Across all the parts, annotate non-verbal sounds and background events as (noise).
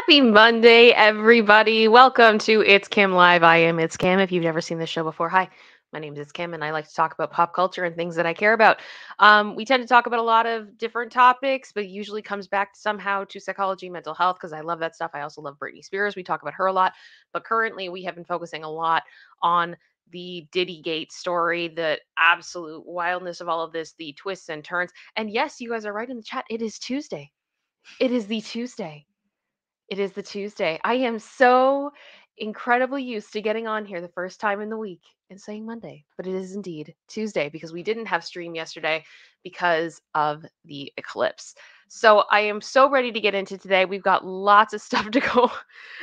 Happy Monday, everybody. Welcome to It's Kim Live. I am It's Kim. If you've never seen this show before, hi. My name is It's Kim, and I like to talk about pop culture and things that I care about. Um, we tend to talk about a lot of different topics, but usually comes back somehow to psychology, mental health, because I love that stuff. I also love Britney Spears. We talk about her a lot, but currently we have been focusing a lot on the Diddy Gate story, the absolute wildness of all of this, the twists and turns. And yes, you guys are right in the chat. It is Tuesday. It is the Tuesday. It is the Tuesday. I am so incredibly used to getting on here the first time in the week and saying Monday, but it is indeed Tuesday because we didn't have stream yesterday because of the eclipse. So I am so ready to get into today. We've got lots of (laughs) stuff to go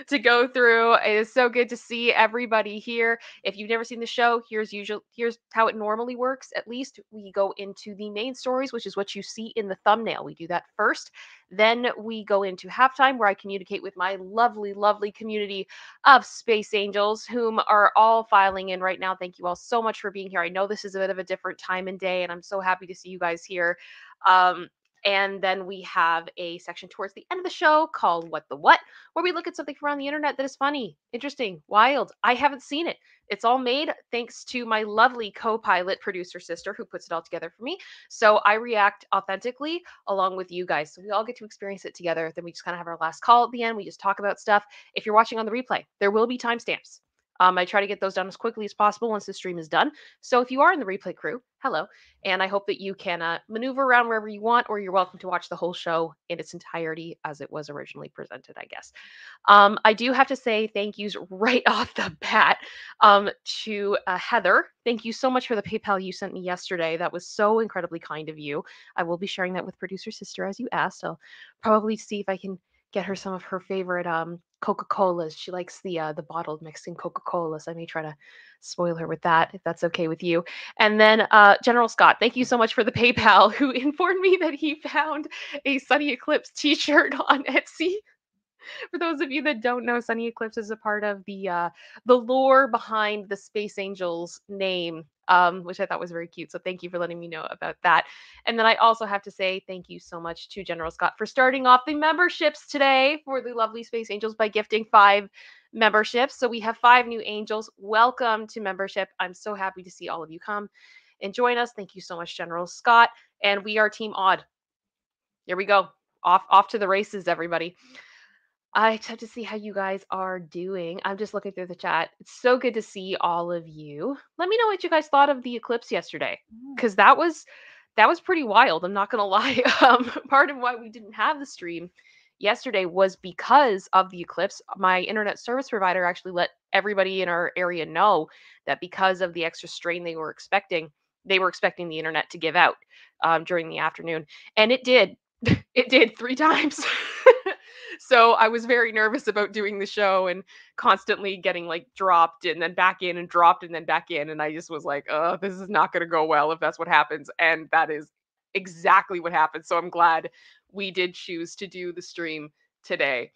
to go through. It is so good to see everybody here. If you've never seen the show, here's usual here's how it normally works. At least we go into the main stories, which is what you see in the thumbnail. We do that first. Then we go into halftime where I communicate with my lovely, lovely community of space angels, whom are all filing in right now. Thank you all so much for being here. I know this is a bit of a different time and day, and I'm so happy to see you guys here. Um, and then we have a section towards the end of the show called Wut the Wut, where we look at something from around the internet that is funny, interesting, wild. I haven't seen it. It's all made thanks to my lovely co pilot producer sister who puts it all together for me. So I react authentically along with you guys. So we all get to experience it together. Then we just kind of have our last call at the end. We just talk about stuff. If you're watching on the replay, there will be timestamps. Um, I try to get those done as quickly as possible once the stream is done. So if you are in the replay crew, hello. And I hope that you can uh, maneuver around wherever you want, or you're welcome to watch the whole show in its entirety as it was originally presented, I guess. Um, I do have to say thank yous right (laughs) off the bat um, to uh, Heather. Thank you so much for the PayPal you sent me yesterday. That was so incredibly kind of you. I will be sharing that with producer sister as you asked. I'll probably see if I can get her some of her favorite um Coca-Colas. She likes the uh, the bottled Mexican Coca-Cola, so I may try to spoil her with that if that's okay with you. And then uh, General Scott, thank you so much for the PayPal, (laughs) who informed me that he found a Sunny Eclipse T-shirt on Etsy. (laughs) For those of you that don't know, Sunny Eclipse is a part of the uh, the lore behind the Space Angels name um, which I thought was very cute. So thank you for letting me know about that. And then I also have to say thank you so much to General Scott for starting off the memberships today for the lovely Space Angels by gifting five memberships. So we have five new angels. Welcome to membership. I'm so happy to see all of you come and join us. Thank you so much, General Scott. And we are Team Odd. Here we go. Off off to the races, everybody. I have to see how you guys are doing. I'm just looking through the chat. It's so good to see all of you. Let me know what you guys thought of the eclipse yesterday, because mm. that was that was pretty wild. I'm not gonna (laughs) lie. Um, part of why we didn't have the stream yesterday was because of the eclipse. My internet service provider actually let everybody in our area know that because of the extra strain they were expecting, they were expecting the internet to give out um, during the afternoon, and it did. (laughs) it did three (laughs) times. So I was very nervous about doing the show and constantly getting like dropped and then back in and dropped and then back in. And I just was like, oh, this is not going to go well if that's what happens. And that is exactly what happened. So I'm glad we did choose to do the stream today.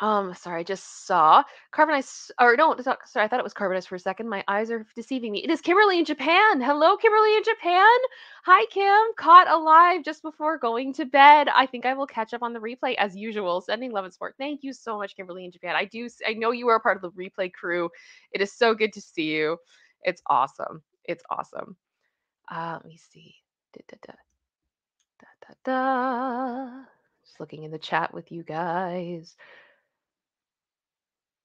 Um, sorry, I just saw carbonized, or no, sorry, I thought it was carbonized for a second. My eyes are deceiving me. It is Kimberly in Japan. Hello, Kimberly in Japan. Hi, Kim. Caught alive just before going to bed. I think I will catch up on the replay as usual. Sending love and support. Thank you so much, Kimberly in Japan. I do, I know you are part of the replay crew. It is so good to see you. It's awesome. It's awesome. Uh, let me see. Da, da, da. Da, da, da. Just looking in the chat with you guys.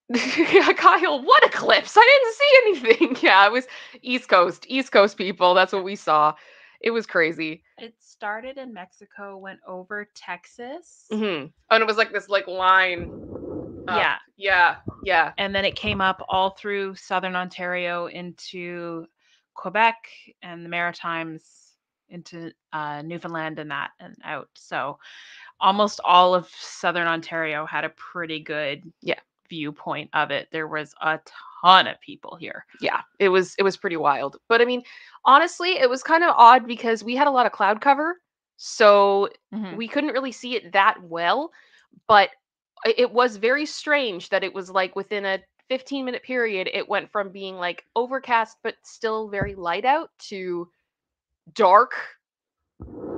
(laughs) yeah, Kyle, what eclipse? I didn't see anything. (laughs) Yeah, it was East Coast, East Coast people. That's what we saw. It was crazy. It started in Mexico, went over Texas. Mm-hmm. And it was like this like line. Up. Yeah. Yeah. Yeah. And then it came up all through southern Ontario into Quebec and the Maritimes into uh, Newfoundland and that and out. So almost all of southern Ontario had a pretty good yeah viewpoint of it. There was a ton of people here. Yeah, it was it was pretty wild. But I mean, honestly, it was kind of odd because we had a lot of cloud cover, so mm-hmm. we couldn't really see it that well. But it was very strange that it was like within a 15 minute period, it went from being like overcast but still very light out to dark,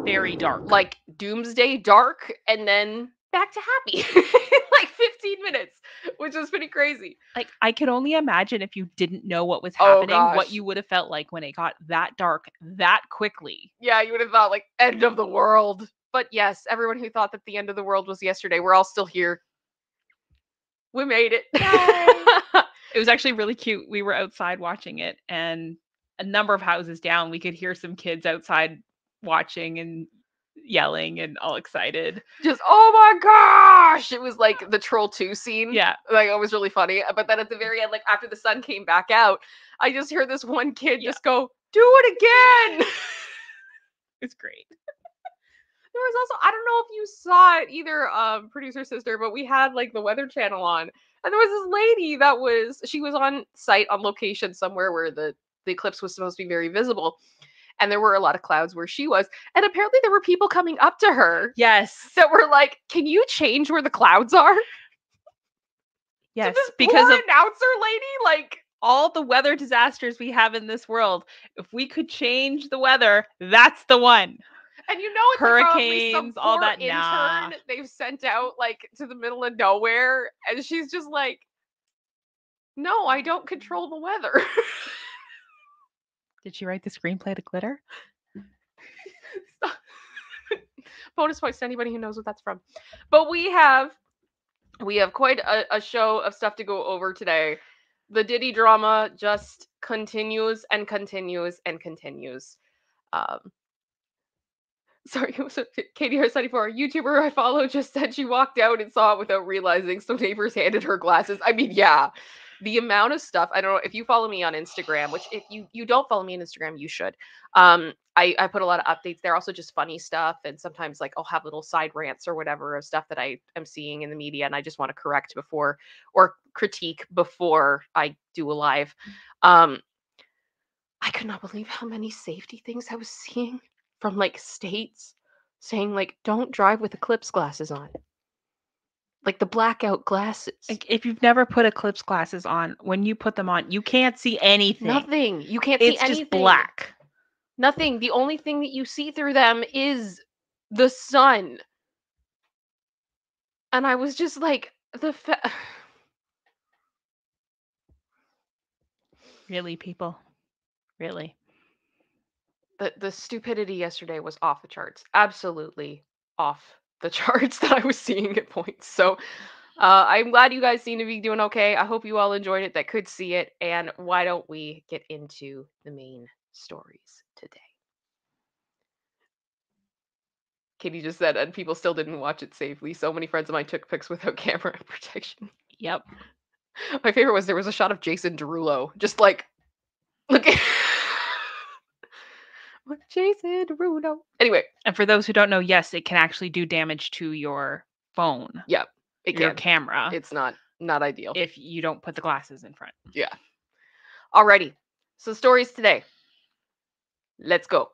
very dark, like doomsday dark, and then back to happy (laughs) 15 minutes, which was pretty crazy. Like I could only imagine if you didn't know what was Oh, happening, gosh. what you would have felt like when it got that dark that quickly. Yeah, you would have thought like end of the world. But yes, everyone who thought that the end of the world was yesterday, we're all still here. We made it. (laughs) It was actually really cute. We were outside watching it, and a number of houses down, we could hear some kids outside watching and yelling and all excited. Just oh my gosh! It was like the Troll 2 scene. Yeah, like it was really funny. But then at the very end, like after the sun came back out, I just heard this one kid Yeah. just go, "Do it again." (laughs) it's great. there was also I don't know if you saw it either, um, producer sister, but we had like the Weather Channel on, and there was this lady that was she was on site on location somewhere where the the eclipse was supposed to be very visible, and there were a lot of clouds where she was, and apparently there were people coming up to her Yes, that were like, "Can you change where the clouds are?" Yes, because of announcer lady, like. all the weather disasters we have in this world. If we could change the weather, that's the one. And you know it's like, oh, probably some Hurricanes, all that, nah. intern they've sent out like to the middle of nowhere, and she's just like, "No, I don't control the weather." (laughs) Did she write the screenplay to Glitter? (laughs) Bonus points to anybody who knows what that's from. But we have we have quite a, a show of stuff to go over today. The Diddy drama just continues and continues and continues. Um, (laughs) sorry, it was a, Katie R74, a YouTuber I follow, just said she walked out and saw it without realizing. So neighbors handed her glasses. I mean, yeah, the amount of stuff. I don't know if you follow me on Instagram, which if you you don't follow me on Instagram, you should. Um, I, I put a lot of updates there, also just funny stuff, and sometimes like I'll have little side rants or whatever of stuff that I am seeing in the media, and I just want to correct before or critique before I do a live. Um, I could not believe how many safety things I was seeing from like states saying like don't drive with eclipse glasses on, like the blackout glasses. Like if you've never put eclipse glasses on, when you put them on, you can't see anything. Nothing. You can't It's see anything. It's just black. Nothing. The only thing that you see through them is the sun. And I was just like, the fa- Really, people. Really. the the stupidity yesterday was off the charts. Absolutely off the charts (laughs) that I was seeing at points. So uh, I'm glad you guys seem to be doing okay. I hope you all enjoyed it that could see it. And why don't we get into the main stories today? Katie just said, and people still didn't watch it safely. So many friends of mine took pics without (laughs) camera protection. Yep. My favorite was there was a shot of Jason Derulo, just like look at (laughs) Jason Derulo. Anyway, And for those who don't know, yes, it can actually do damage to your phone, it your can. camera, It's not not ideal. if you don't put the glasses in front. Yeah. Alrighty. So stories today. Let's go.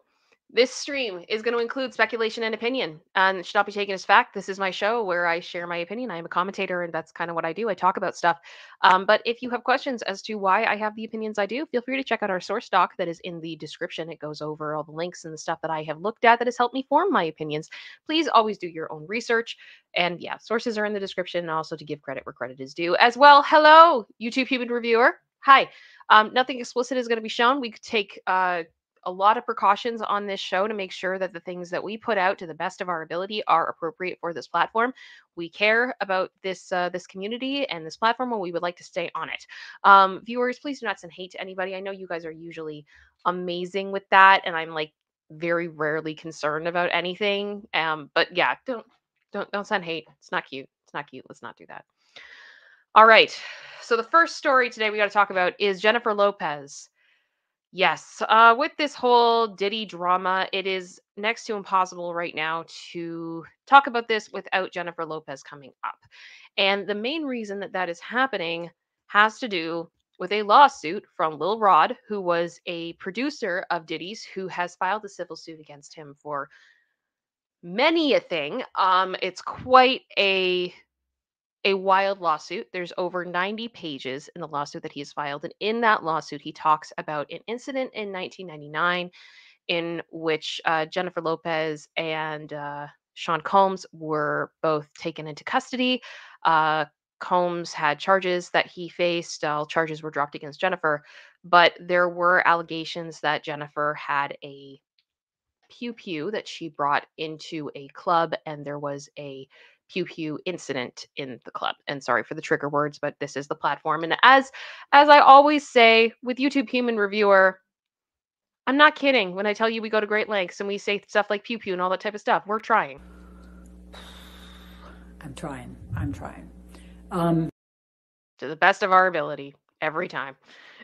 This stream is going to include speculation and opinion, and should not be taken as fact. This is my show where I share my opinion. I am a commentator, and that's kind of what I do. I talk about stuff. Um, but if you have questions as to why I have the opinions I do, feel free to check out our source doc that is in the description. It goes over all the links and the stuff that I have looked at that has helped me form my opinions. Please always do your own research. And yeah, sources are in the description, and also to give credit where credit is due as well. Hello, YouTube human reviewer. Hi. Um, nothing explicit is going to be shown. We could take uh, a lot of precautions on this show to make sure that the things that we put out to the best of our ability are appropriate for this platform. We care about this uh, this community and this platform, and we would like to stay on it. Um, viewers, please do not send hate to anybody. I know you guys are usually amazing with that, and I'm like very rarely concerned about anything. Um, but yeah, don't don't don't send hate. It's not cute. It's not cute. Let's not do that. All right. So the first story today we got to talk about is Jennifer Lopez. Yes, uh, with this whole Diddy drama, it is next to impossible right now to talk about this without Jennifer Lopez coming up. And the main reason that that is happening has to do with a lawsuit from Lil Rod, who was a producer of Diddy's, who has filed a civil suit against him for many a thing. Um, it's quite a a wild lawsuit. There's over 90 pages in the lawsuit that he has filed. And in that lawsuit, he talks about an incident in 1999 in which uh, Jennifer Lopez and uh, Sean Combs were both taken into custody. Uh, Combs had charges that he faced. All charges were dropped against Jennifer, but there were allegations that Jennifer had a pew pew that she brought into a club, and there was a pew pew incident in the club. And sorry for the trigger words, but this is the platform. And as as I always say with YouTube Human Reviewer, I'm not kidding when I tell you we go to great lengths and we say stuff like pew pew and all that type of stuff. We're trying. I'm trying. I'm trying. Um, to the best of our ability every time.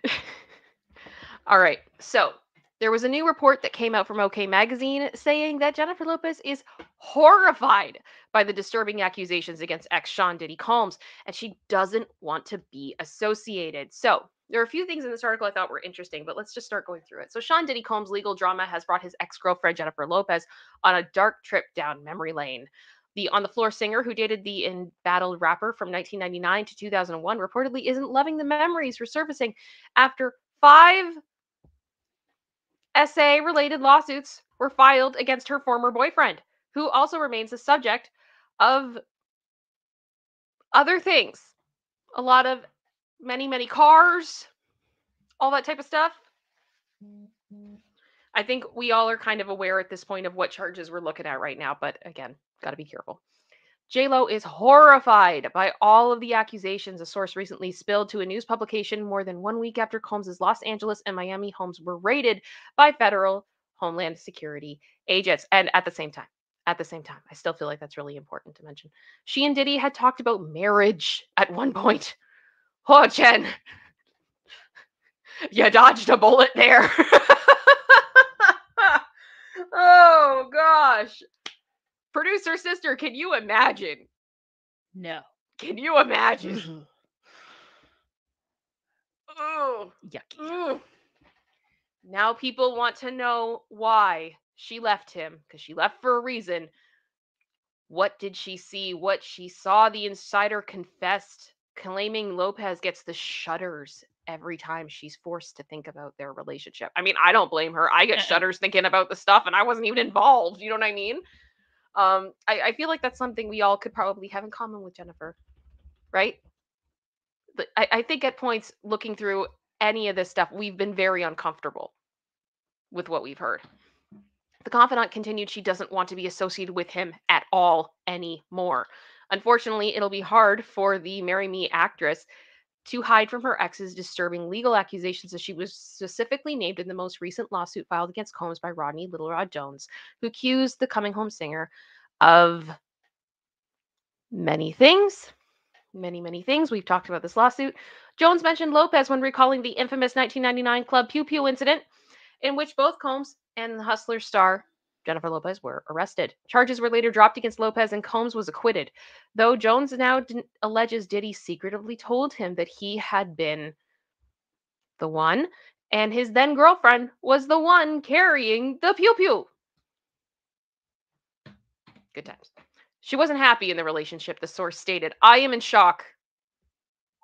(laughs) all right. So there was a new report that came out from OK Magazine saying that Jennifer Lopez is horrified by the disturbing accusations against ex Sean Diddy Combs, and she doesn't want to be associated. So there are a few things in this article I thought were interesting, but let's just start going through it. So Sean Diddy Combs' legal drama has brought his ex-girlfriend Jennifer Lopez on a dark trip down memory lane. The on the floor singer who dated the embattled rapper from 1999 to 2001 reportedly isn't loving the memories resurfacing after five SA related lawsuits were filed against her former boyfriend, who also remains the subject of other things. A lot of many, many cars, all that type of stuff. I think we all are kind of aware at this point of what charges we're looking at right now, but again, got to be careful. Lo is horrified by all of the accusations a source recently spilled to a news publication more than one week after Combs' Los Angeles and Miami homes were raided by federal Homeland Security agents. And at the same time, at the same time, I still feel like that's really important to mention. She and Diddy had talked about marriage at one point. Oh, Jen, you dodged a bullet there. (laughs) oh, gosh. Producer sister, can you imagine? No. Can you imagine? oh, yucky. Now people want to know why she left him because she left for a reason. What did she see? What she saw? The insider confessed, claiming Lopez gets the shudders every time she's forced to think about their relationship. I mean, I don't blame her. I get shudders thinking about the stuff and I wasn't even involved. You know what I mean? Um, I, I feel like that's something we all could probably have in common with Jennifer, right? But I, I think at points looking through any of this stuff, we've been very uncomfortable with what we've heard. The confidant continued she doesn't want to be associated with him at all anymore. Unfortunately, it'll be hard for the Marry Me actress to hide from her ex's disturbing legal accusations as she was specifically named in the most recent lawsuit filed against Combs by Rodney Little Rod Jones, who accused the coming home singer of many things. Many, many things. We've talked about this lawsuit. Jones mentioned Lopez when recalling the infamous 1999 Club Pew Pew incident, in which both Combs and the Hustler star Jennifer Lopez were arrested. Charges were later dropped against Lopez and Combs was acquitted, though Jones now alleges Diddy secretively told him that he had been the one and his then girlfriend was the one carrying the pew pew. Good times. She wasn't happy in the relationship, the source stated. I am in shock.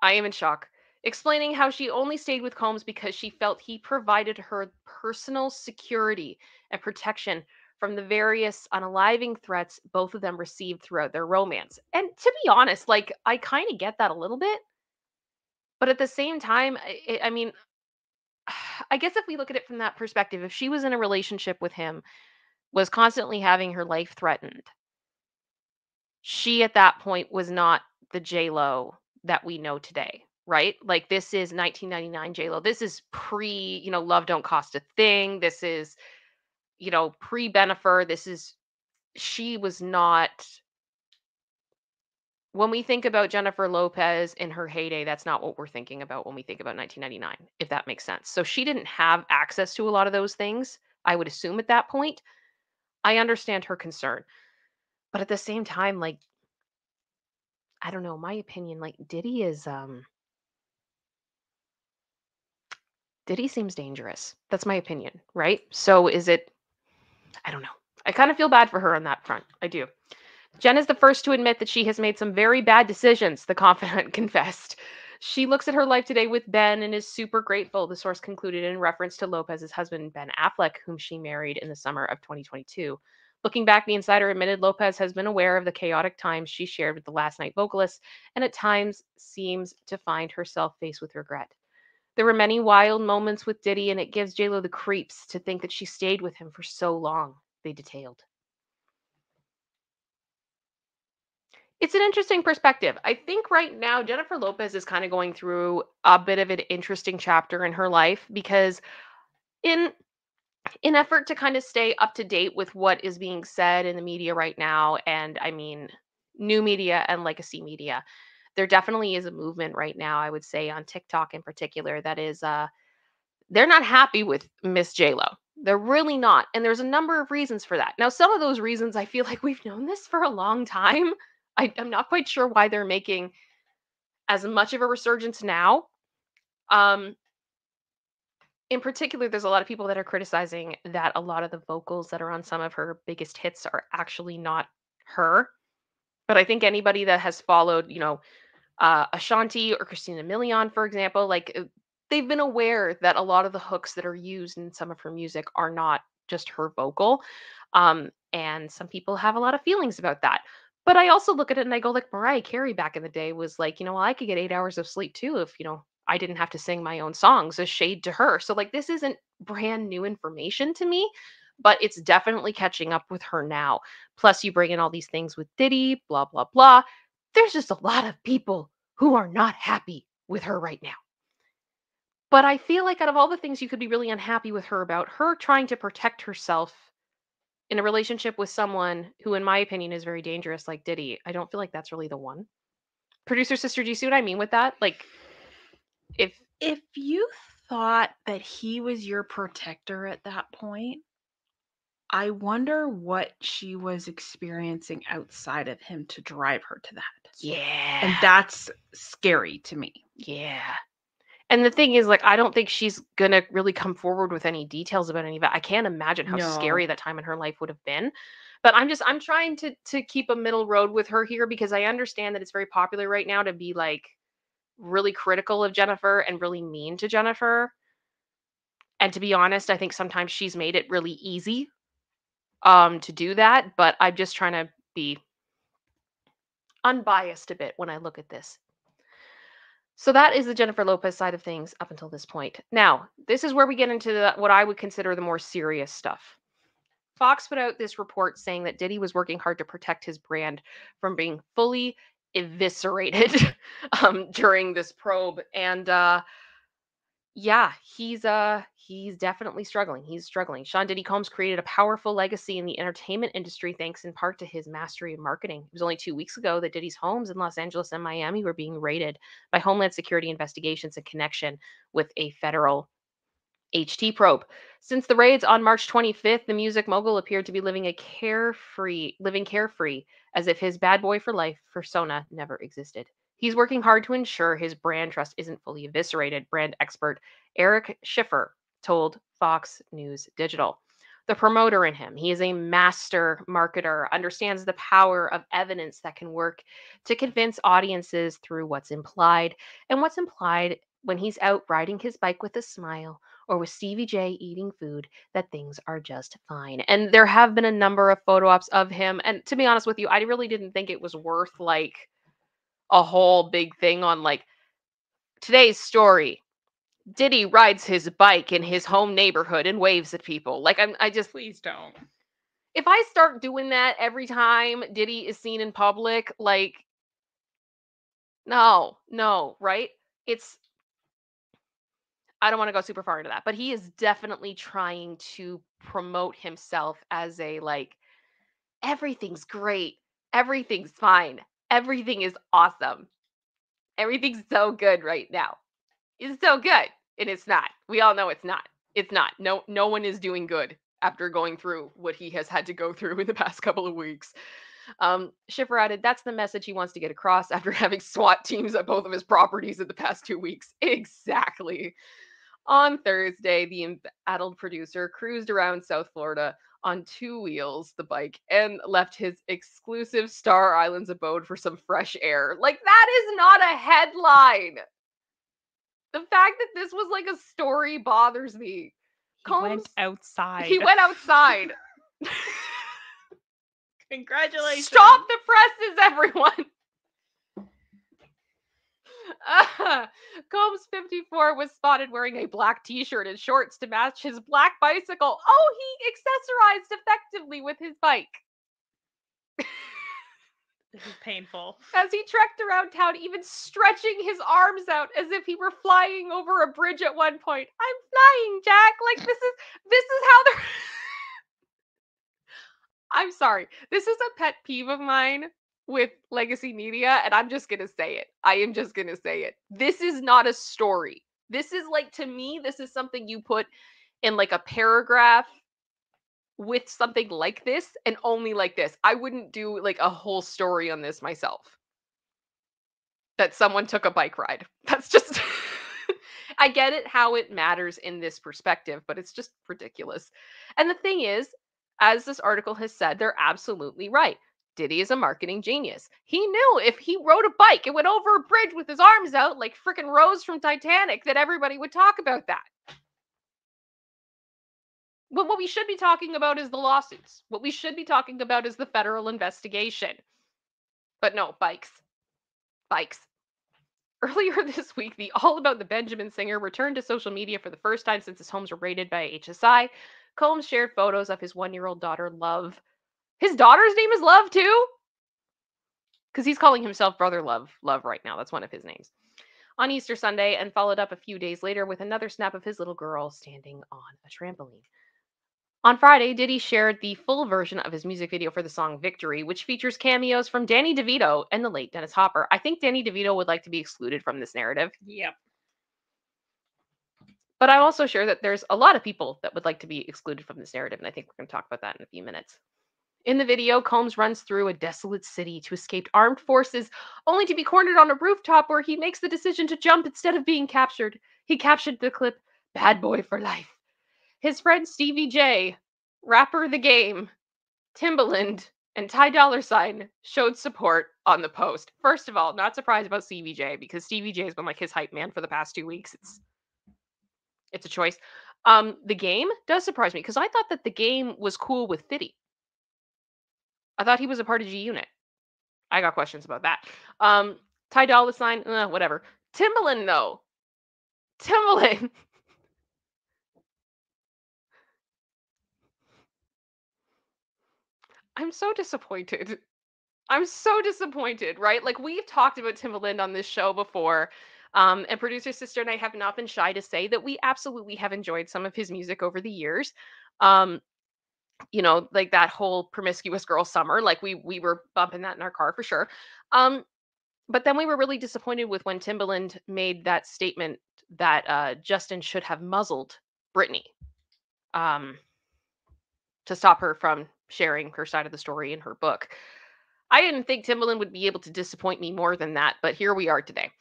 I am in shock. Explaining how she only stayed with Combs because she felt he provided her personal security and protection from the various unaliving threats both of them received throughout their romance. And to be honest, like I kind of get that a little bit. But at the same time, I, I mean, (sighs) I guess if we look at it from that perspective, if she was in a relationship with him, was constantly having her life threatened, she at that point was not the J Lo that we know today, right? Like this is 1999 J Lo. This is pre, you know, love don't cost a thing. This is you know, pre Bennifer, this is she was not when we think about Jennifer Lopez in her heyday, that's not what we're thinking about when we think about 1999, if that makes sense. So she didn't have access to a lot of those things, I would assume at that point. I understand her concern. But at the same time, like, I don't know, my opinion, like, Diddy is, um, Diddy seems dangerous. That's my opinion, right? So is it I don't know. I kind of feel bad for her on that front. I do. Jen is the first to admit that she has made some very bad decisions, the (laughs) confidant confessed. She looks at her life today with Ben and is super grateful, the source concluded in reference to Lopez's husband, Ben Affleck, whom she married in the summer of 2022. Looking back, the insider admitted Lopez has been aware of the chaotic times she shared with the last night vocalist and at times seems to find herself faced with regret. There were many wild moments with Diddy, and it gives JLo the creeps to think that she stayed with him for so long, they detailed. It's an interesting perspective. I think right now Jennifer Lopez is kind of going through a bit of an interesting chapter in her life because in in effort to kind of stay up to date with what is being said in the media right now and I mean new media and legacy media, there definitely is a movement right now, I would say on TikTok in particular that is uh they're not happy with Miss JLo. They're really not. And there's a number of reasons for that. Now, some of those reasons I feel like we've known this for a long time. I, I'm not quite sure why they're making as much of a resurgence now. Um, in particular, there's a lot of people that are criticizing that a lot of the vocals that are on some of her biggest hits are actually not her. But I think anybody that has followed, you know, uh, Ashanti or Christina Milian, for example, like uh, they've been aware that a lot of the hooks that are used in some of her music are not just her vocal. Um, and some people have a lot of feelings about that. But I also look at it and I go, like Mariah Carey back in the day was like, you know, well, I could get eight hours of sleep too if, you know, I didn't have to sing my own songs, a shade to her. So, like, this isn't brand new information to me, but it's definitely catching up with her now. Plus, you bring in all these things with Diddy, blah, blah, blah. There's just a lot of people who are not happy with her right now. But I feel like out of all the things you could be really unhappy with her about, her trying to protect herself in a relationship with someone who, in my opinion, is very dangerous, like Diddy, I don't feel like that's really the one. Producer sister, do you see what I mean with that? Like, if If you thought that he was your protector at that point, I wonder what she was experiencing outside of him to drive her to that. Yeah, And that's scary to me. yeah. And the thing is, like, I don't think she's gonna really come forward with any details about any of it. I can't imagine how No. scary that time in her life would have been. But I'm just I'm trying to to keep a middle road with her here because I understand that it's very popular right now to be like really critical of Jennifer and really mean to Jennifer. And to be honest, I think sometimes she's made it really easy um to do that, but I'm just trying to be unbiased a bit when I look at this. So that is the Jennifer Lopez side of things up until this point. Now, this is where we get into the, what I would consider the more serious stuff. Fox put out this report saying that Diddy was working hard to protect his brand from being fully eviscerated (laughs) um, during this probe, and uh, yeah, he's uh he's definitely struggling. He's struggling. Sean Diddy Combs created a powerful legacy in the entertainment industry thanks in part to his mastery of marketing. It was only two weeks ago that Diddy's homes in Los Angeles and Miami were being raided by Homeland Security investigations in connection with a federal HT probe. Since the raids on March 25th, the music mogul appeared to be living a carefree, living carefree, as if his bad boy for life persona never existed. He's working hard to ensure his brand trust isn't fully eviscerated, brand expert Eric Schiffer told Fox News Digital. The promoter in him, he is a master marketer, understands the power of evidence that can work to convince audiences through what's implied. And what's implied when he's out riding his bike with a smile or with Stevie J eating food that things are just fine. And there have been a number of photo ops of him. And to be honest with you, I really didn't think it was worth like a whole big thing on like today's story. Diddy rides his bike in his home neighborhood and waves at people. Like I'm I just Please don't. if I start doing that every time Diddy is seen in public, like no, no, right? It's I don't want to go super far into that, but he is definitely trying to promote himself as a like everything's great, everything's fine, everything is awesome. Everything's so good right now. It's so good. And it's not. We all know it's not. It's not. No no one is doing good after going through what he has had to go through in the past (laughs) couple of weeks. Um, Schiffer added, that's the message he wants to get across (laughs) after having SWAT teams at both of his properties in the past two weeks. Exactly. On Thursday, the embattled producer cruised around South Florida on two wheels, the bike, and left his exclusive Star Islands abode for some fresh air. Like, that is not a headline. The fact that this was like a story bothers me. He went outside. He went outside. (laughs) Congratulations. Stop the presses, everyone. Uh, (laughs) Combs 54 was spotted wearing a black t shirt and shorts to match his black bicycle. Oh, he accessorized effectively with his bike. This is painful. (laughs) As he trekked around town, even stretching his arms out as if he were flying over a bridge at one point. I'm flying, Jack. Like this is this is how they're (laughs) I'm sorry. This is a pet peeve of mine with legacy media, and I'm just gonna say it. I am just gonna say it. This is not a story. This is like to me, this is something you put in like a paragraph with something like this and only like this. I wouldn't do like a whole story on this myself. That someone took a bike ride. (laughs) That's just (laughs) I get it how it matters in this perspective, but it's just ridiculous. And the thing is, as this article has said, they're absolutely right. Diddy is a marketing genius. He knew if he rode a bike and went over a bridge with his arms out like freaking Rose from Titanic that everybody would talk about that. But what we should be talking about is the lawsuits. What we should be talking about is the federal investigation. But no, bikes. Bikes. (laughs) Earlier this week, the All About the Benjamin singer returned to social media for the first time since his homes were raided by HSI. Combs shared photos of his one year old daughter, Love. His daughter's name is Love, too? Because he's calling himself Brother Love, Love right now. That's one of his names. On Easter Sunday, and followed up a few days later with another snap of his little girl standing on a trampoline. On Friday, Diddy shared the full version of his music video for the song Victory, which features cameos from Danny DeVito and the late Dennis Hopper. I think Danny DeVito would like to be excluded from this narrative. Yep. But I'm also sure that there's a lot of people that would like to be excluded from this narrative, and I think we're going to talk about that in a few minutes. In the video, Combs runs through a desolate city to escape armed forces, only to be cornered on a rooftop where he makes the decision to jump instead of being captured. He captured the clip Bad Boy for Life. His friend Stevie J, rapper The Game, Timbaland, and Ty Dolla Sign showed support on the post. First of all, not surprised about Stevie J because Stevie J has been like his hype man for the past two weeks. It's it's a choice. Um, the game does surprise me because I thought that the game was cool with Fitty. I thought he was a part of G Unit. I got questions about that. Um, Ty Dolla Sign, uh, whatever. Timbaland though, Timbaland. I'm so disappointed. I'm so disappointed, right? Like we've talked about Timbaland on this show before. Um, and producer sister and I have not been shy to say that we absolutely have enjoyed some of his music over the years. Um, you know, like that whole promiscuous girl summer, like we we were bumping that in our car for sure. Um, but then we were really disappointed with when Timbaland made that statement that uh, Justin should have muzzled Britney um, to stop her from sharing her side of the story in her book. I didn't think Timbaland would be able to disappoint me more than that, but here we are today.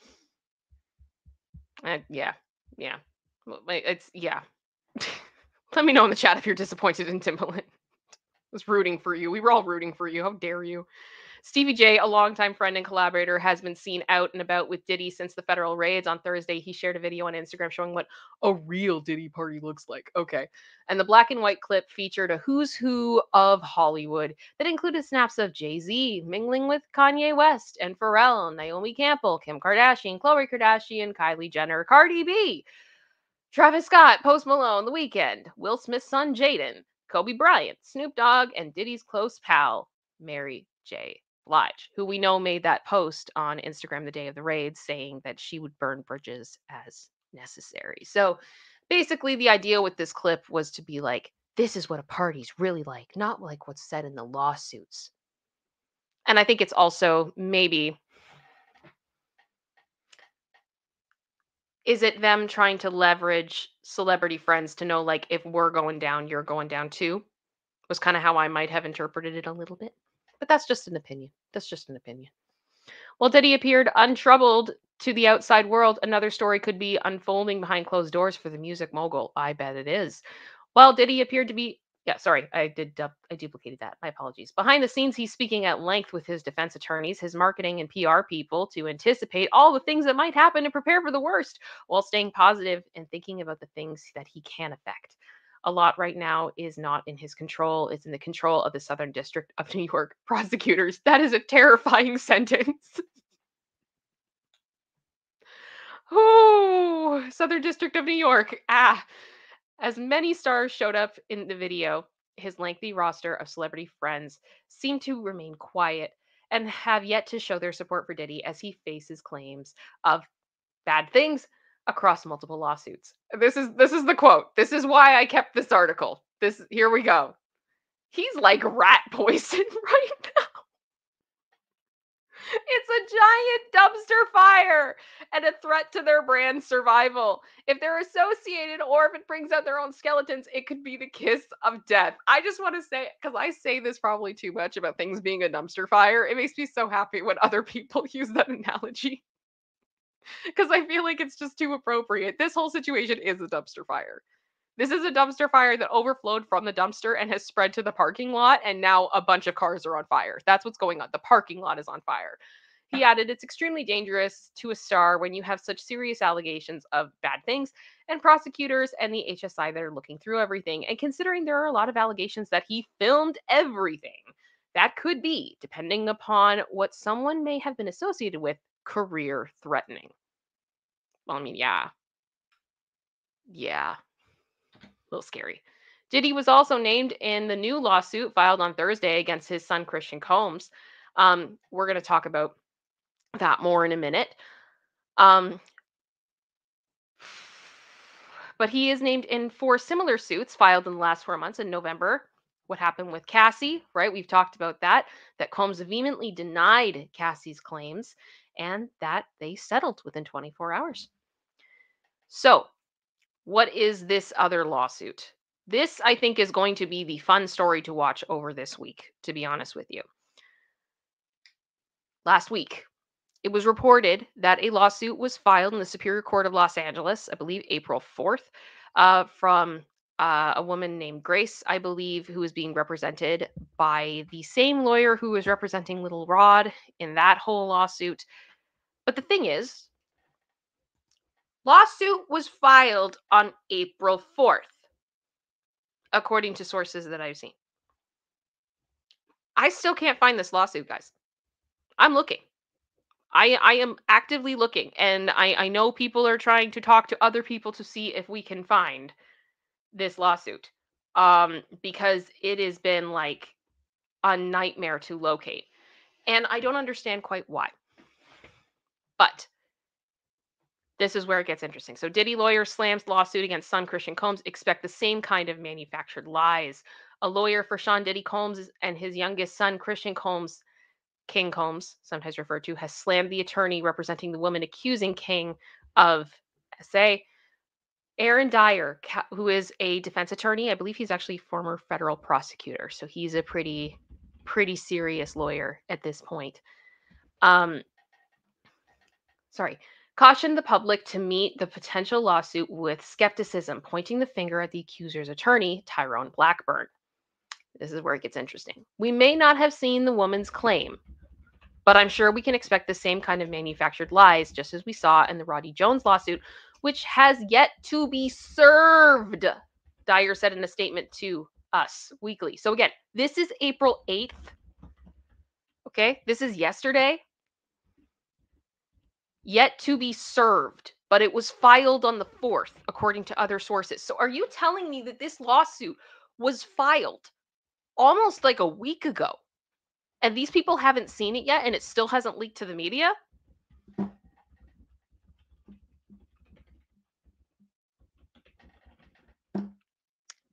Uh, yeah, yeah, it's yeah. Let me know in the chat if you're disappointed in Timbaland. I (laughs) was rooting for you. We were all rooting for you. How dare you? Stevie J, a longtime friend and collaborator, has been seen out and about with Diddy since the federal raids. On Thursday, he shared a video on Instagram showing what a real Diddy party looks like. Okay. And the black and white clip featured a who's who of Hollywood that included snaps of Jay Z mingling with Kanye West and Pharrell, Naomi Campbell, Kim Kardashian, Khloe Kardashian, Kylie Jenner, Cardi B, Travis Scott, Post Malone, The Weeknd, Will Smith's son Jaden, Kobe Bryant, Snoop Dogg, and Diddy's close pal, Mary J. Blige, who we know made that post on Instagram the day of the raid saying that she would burn bridges as necessary. So basically, the idea with this clip was to be like, this is what a party's really like, not like what's said in the lawsuits. And I think it's also maybe is it them trying to leverage celebrity friends to know like if we're going down you're going down too? Was kind of how i might have interpreted it a little bit. But that's just an opinion. That's just an opinion. While diddy appeared untroubled to the outside world. Another story could be unfolding behind closed doors for the music mogul. I bet it is. While diddy appeared to be yeah, sorry, I did du- I duplicated that. My apologies. Behind the scenes, he's speaking at length with his defense attorneys, his marketing and PR people to anticipate all the things that might happen and prepare for the worst while staying positive and thinking about the things that he can affect. a lot right now is not in his control. It's in the control of the Southern District of (laughs) New York prosecutors. That is a terrifying (laughs) sentence. oh, Southern District of New York. Ah. As many stars showed up in the video, his lengthy roster of celebrity friends seem to remain quiet and have yet to show their support for Diddy as he faces claims of bad things across multiple lawsuits. This is this is the quote. This is why I kept this article. This here we go. He's like rat (laughs) poison right. It's a giant dumpster fire and a threat to their brand survival. If they're associated or if it brings out their own skeletons, it could be the kiss of death. I just want to say, because I say this probably too much about things being a dumpster fire, it makes me so happy when other people (laughs) use that analogy. Because I feel like it's just too appropriate. This whole situation is a dumpster fire. This is a dumpster fire that overflowed from the dumpster and has spread to the parking lot, and now a bunch of cars are on fire. That's what's going on. The parking lot is on fire. He (laughs) added, It's extremely dangerous to a star when you have such serious allegations of bad things, and prosecutors and the HSI that are looking through everything. And considering there are a lot of allegations that he filmed everything, that could be, depending upon what someone may have been associated with, career threatening. Well, I mean, yeah. Yeah little scary. Diddy was also named in the new lawsuit filed on Thursday against his son, Christian Combs. Um, we're going to talk about that more in a minute. Um, but he is named in four similar suits filed in the last four months in November. What happened with Cassie, right? We've talked about that, that Combs vehemently denied Cassie's claims and that they settled within 24 hours. So what is this other lawsuit? This, I think, is going to be the fun story to watch over this week, to be honest with you. Last week, it was reported that a lawsuit was filed in the Superior Court of Los Angeles, I believe April 4th, uh, from uh, a woman named Grace, I believe, who is being represented by the same lawyer who was representing Little Rod in that whole lawsuit. But the thing is, Lawsuit was filed on April 4th, according to sources that I've seen. I still can't find this lawsuit, guys. I'm looking. I I am actively looking, and I I know people are trying to talk to other people to see if we can find this lawsuit, um, because it has been like a nightmare to locate, and I don't understand quite why. But this is where it gets interesting. So Diddy lawyer slams lawsuit against son Christian Combs. Expect the same kind of manufactured lies. A lawyer for Sean Diddy Combs and his youngest son Christian Combs, King Combs, sometimes referred to, has slammed the attorney representing the woman accusing King of SA. Aaron Dyer, who is a defense attorney, I believe he's actually former federal prosecutor, so he's a pretty, pretty serious lawyer at this point. Um, sorry, cautioned the public to meet the potential lawsuit with skepticism, pointing the finger at the accuser's attorney, Tyrone Blackburn. This is where it gets interesting. We may not have seen the woman's claim, but I'm sure we can expect the same kind of manufactured lies, just as we saw in the Rodney Jones lawsuit, which has yet to be served, Dyer said in a statement to us weekly. So, again, this is April 8th. Okay, this is yesterday yet to be served, but it was filed on the 4th, according to other sources. So are you telling me that this lawsuit was filed almost like a week ago? And these people haven't seen it yet and it still hasn't leaked to the media?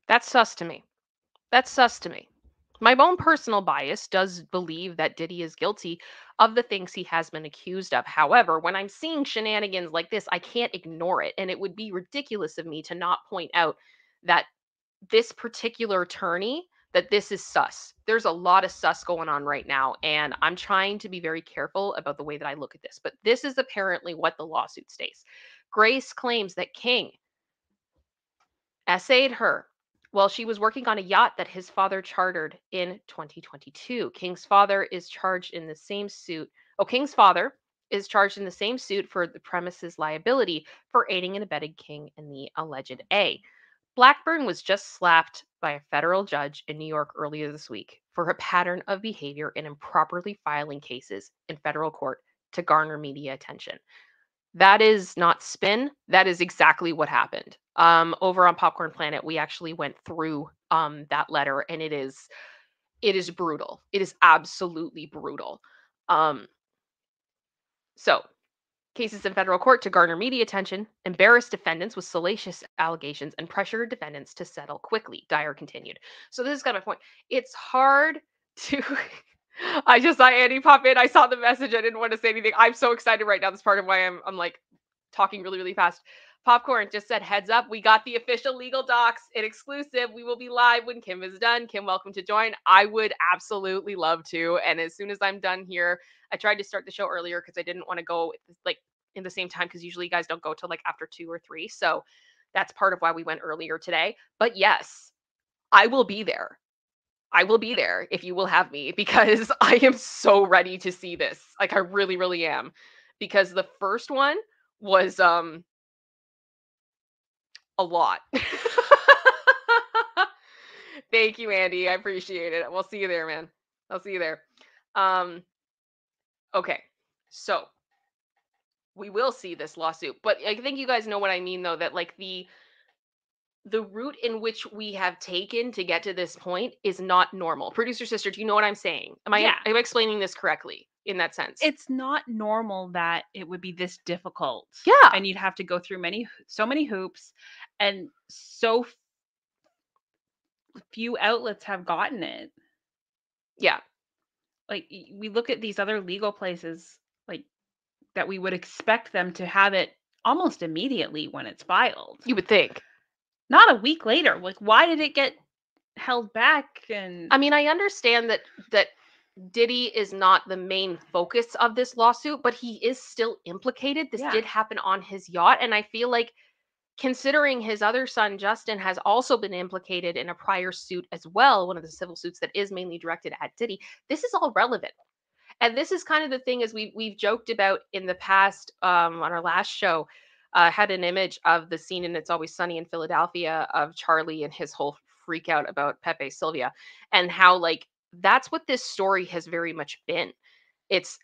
That's sus to me. That's sus to me. My own personal bias does believe that Diddy is guilty of the things he has been accused of. However, when I'm seeing shenanigans like this, I can't ignore it. And it would be ridiculous of me to not point out that this particular attorney that this is sus. There's a lot of sus going on right now, and I'm trying to be very careful about the way that I look at this. But this is apparently what the lawsuit states. Grace claims that King essayed her while she was working on a yacht that his father chartered in 2022. King's father is charged in the same suit. Oh, King's father is charged in the same suit for the premises liability for aiding and abetting King in the alleged A. Blackburn was just slapped by a federal judge in New York earlier this week for a pattern of behavior in improperly filing cases in federal court to garner media attention. That is not spin. That is exactly what happened. Um, over on Popcorn Planet, we actually went through um, that letter, and it is it is brutal. It is absolutely brutal. Um, so, cases in federal court to garner media attention, embarrass defendants with salacious allegations, and pressure defendants to settle quickly. Dyer continued. So this is kind of my point. It's hard (laughs) to. I just saw Andy pop in. I saw the message. I didn't want to say anything. I'm so excited right now. That's part of why I'm I'm like talking really really fast. Popcorn just said, heads up, we got the official legal docs in exclusive. We will be live when Kim is done. Kim, welcome to join. I would absolutely love to. And as soon as I'm done here, I tried to start the show earlier because I didn't want to go like in the same time because usually you guys don't go till like after two or three. So that's part of why we went earlier today. But yes, I will be there. I will be there if you will have me because (laughs) I am so ready to see this. Like I really, really am. Because the first one was um a lot. (laughs) Thank you, Andy. I appreciate it. We'll see you there, man. I'll see you there. Um, okay, so we will see this lawsuit, but I think you guys know what I mean, though. That like the the route in which we have taken to get to this point is not normal. Producer sister, do you know what I'm saying? Am I Yeah. am I explaining this correctly in that sense? It's not normal that it would be this difficult. yeah. And you'd have to go through many so many hoops and so few outlets have gotten it. yeah. Like we look at these other legal places like that we would expect them to have it almost immediately when it's filed. You would think. Not a week later. Like why did it get held back and I mean, I understand that that Diddy is not the main focus of this lawsuit, but he is still implicated. This Yeah. did happen on his yacht, and I feel like considering his other son Justin has also been implicated in a prior suit as well, one of the civil suits that is mainly directed at Diddy, this is all relevant. And this is kind of the thing as we we've joked about in the past um, on our last show. Uh, had an image of the scene in It's Always Sunny in Philadelphia of Charlie and his whole freak out about Pepe Silvia and how like that's what this story has very much been. It's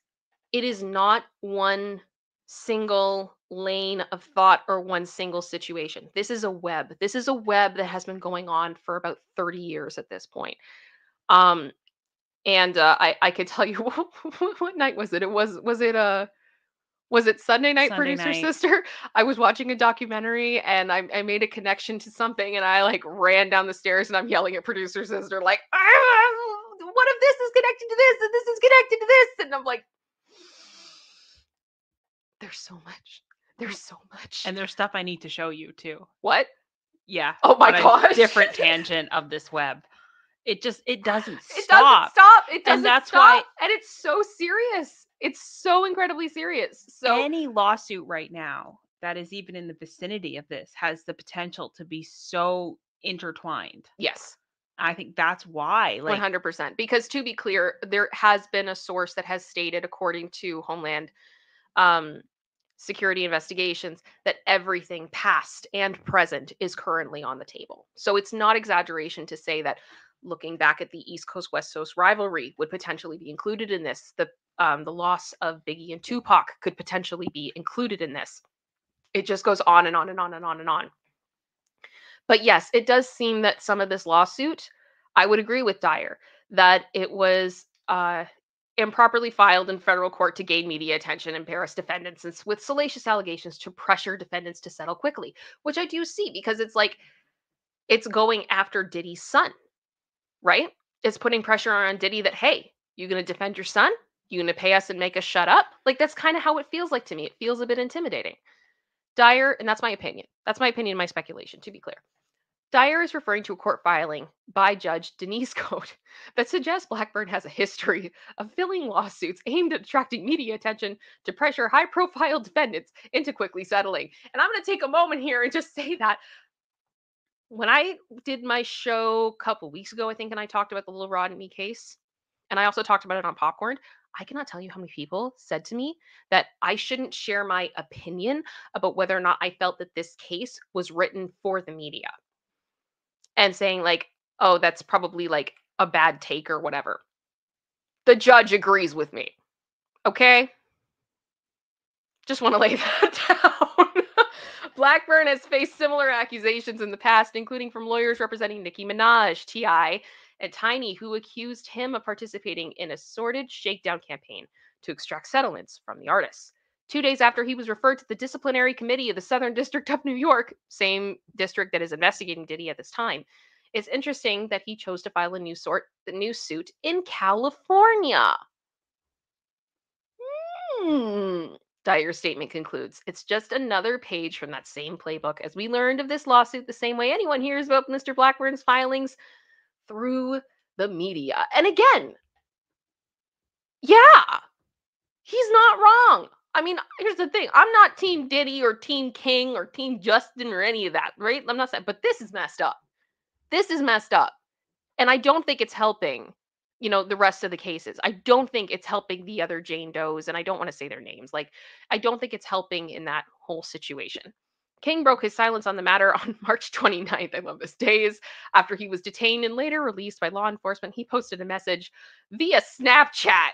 it is not one single lane of thought or one single situation. This is a web. This is a web that has been going on for about 30 years at this point. Um and uh, I I could tell you (laughs) what night was it? It was was it uh was it Sunday night, Sunday producer night. sister? (laughs) I was watching a documentary and I, I made a connection to something and I like ran down the stairs and I'm yelling at producer sister like, "Ah, what if this is connected to this and this is connected to this? And I'm like, there's so much. There's so much. and there's stuff I need to show you too. what? Yeah. Oh my gosh. Different (laughs) tangent of this web. It just it doesn't It stop. doesn't stop. It doesn't And that's stop. why- and it's so serious. It's so incredibly serious. So Any lawsuit right now that is even in the vicinity of this has the potential to be so intertwined. yes. I think that's why. Like 100%. Because to be clear, there has been a source that has stated, according to Homeland um, Security Investigations, that everything past and present is currently on the table. So it's not exaggeration to say that looking back at the East Coast West Coast rivalry would potentially be included in this. The um, the loss of Biggie and Tupac could potentially be included in this. It just goes on and on and on and on and on. But yes, it does seem that some of this lawsuit, I would agree with Dyer that it was uh, improperly filed in federal court to gain media attention, and embarrass defendants, and with salacious allegations to pressure defendants to settle quickly, which I do see because it's like it's going after Diddy's son, right? It's putting pressure on Diddy that, hey, you going to defend your son? You going to pay us and make us shut up? Like that's kind of how it feels like to me. It feels a bit intimidating. Dyer, and that's my opinion. That's my opinion, my speculation, to be clear. Dyer is referring to a court filing by Judge Denise (laughs) Cote that suggests Blackburn has a history of filing lawsuits aimed at attracting media attention to pressure high profile (laughs) defendants into quickly settling. And I'm going to take a moment here and just say that when I did my show a couple weeks ago, I think, and I talked about the little Rodney case, and I also talked about it on Popcorn. I cannot tell you how many people said to me that I shouldn't share my opinion about whether or not I felt that this case was written for the media. and saying like, "Oh, that's probably like a bad take or whatever." The judge agrees with me. Okay? Just want to lay (laughs) that down. Blackburn has faced similar accusations in the past, including from lawyers representing Nicki Minaj, T.I., and Tiny, who accused him of participating in a sordid shakedown campaign to extract settlements from the artists. Two days after he was referred to the disciplinary committee of the Southern District of New York, same district that is investigating Diddy at this time, it's interesting that he chose to file a new sort the new suit in California. Hmm. Dyer's statement concludes It's just another page from that same playbook as we learned of this lawsuit the same way anyone hears about Mr. Blackburn's filings through the media. And again, yeah, he's not wrong. I mean, here's the thing I'm not Team Diddy or Team King or Team Justin or any of that, right? I'm not saying, but this is messed up. This is messed up. And I don't think it's helping you know the rest of the cases. I don't think it's helping the other jane does and i don't want to say their names like i don't think it's helping in that whole situation. King broke his silence on the matter (laughs) on march 29th i love this days after he was detained and later released by law enforcement he posted a message via snapchat.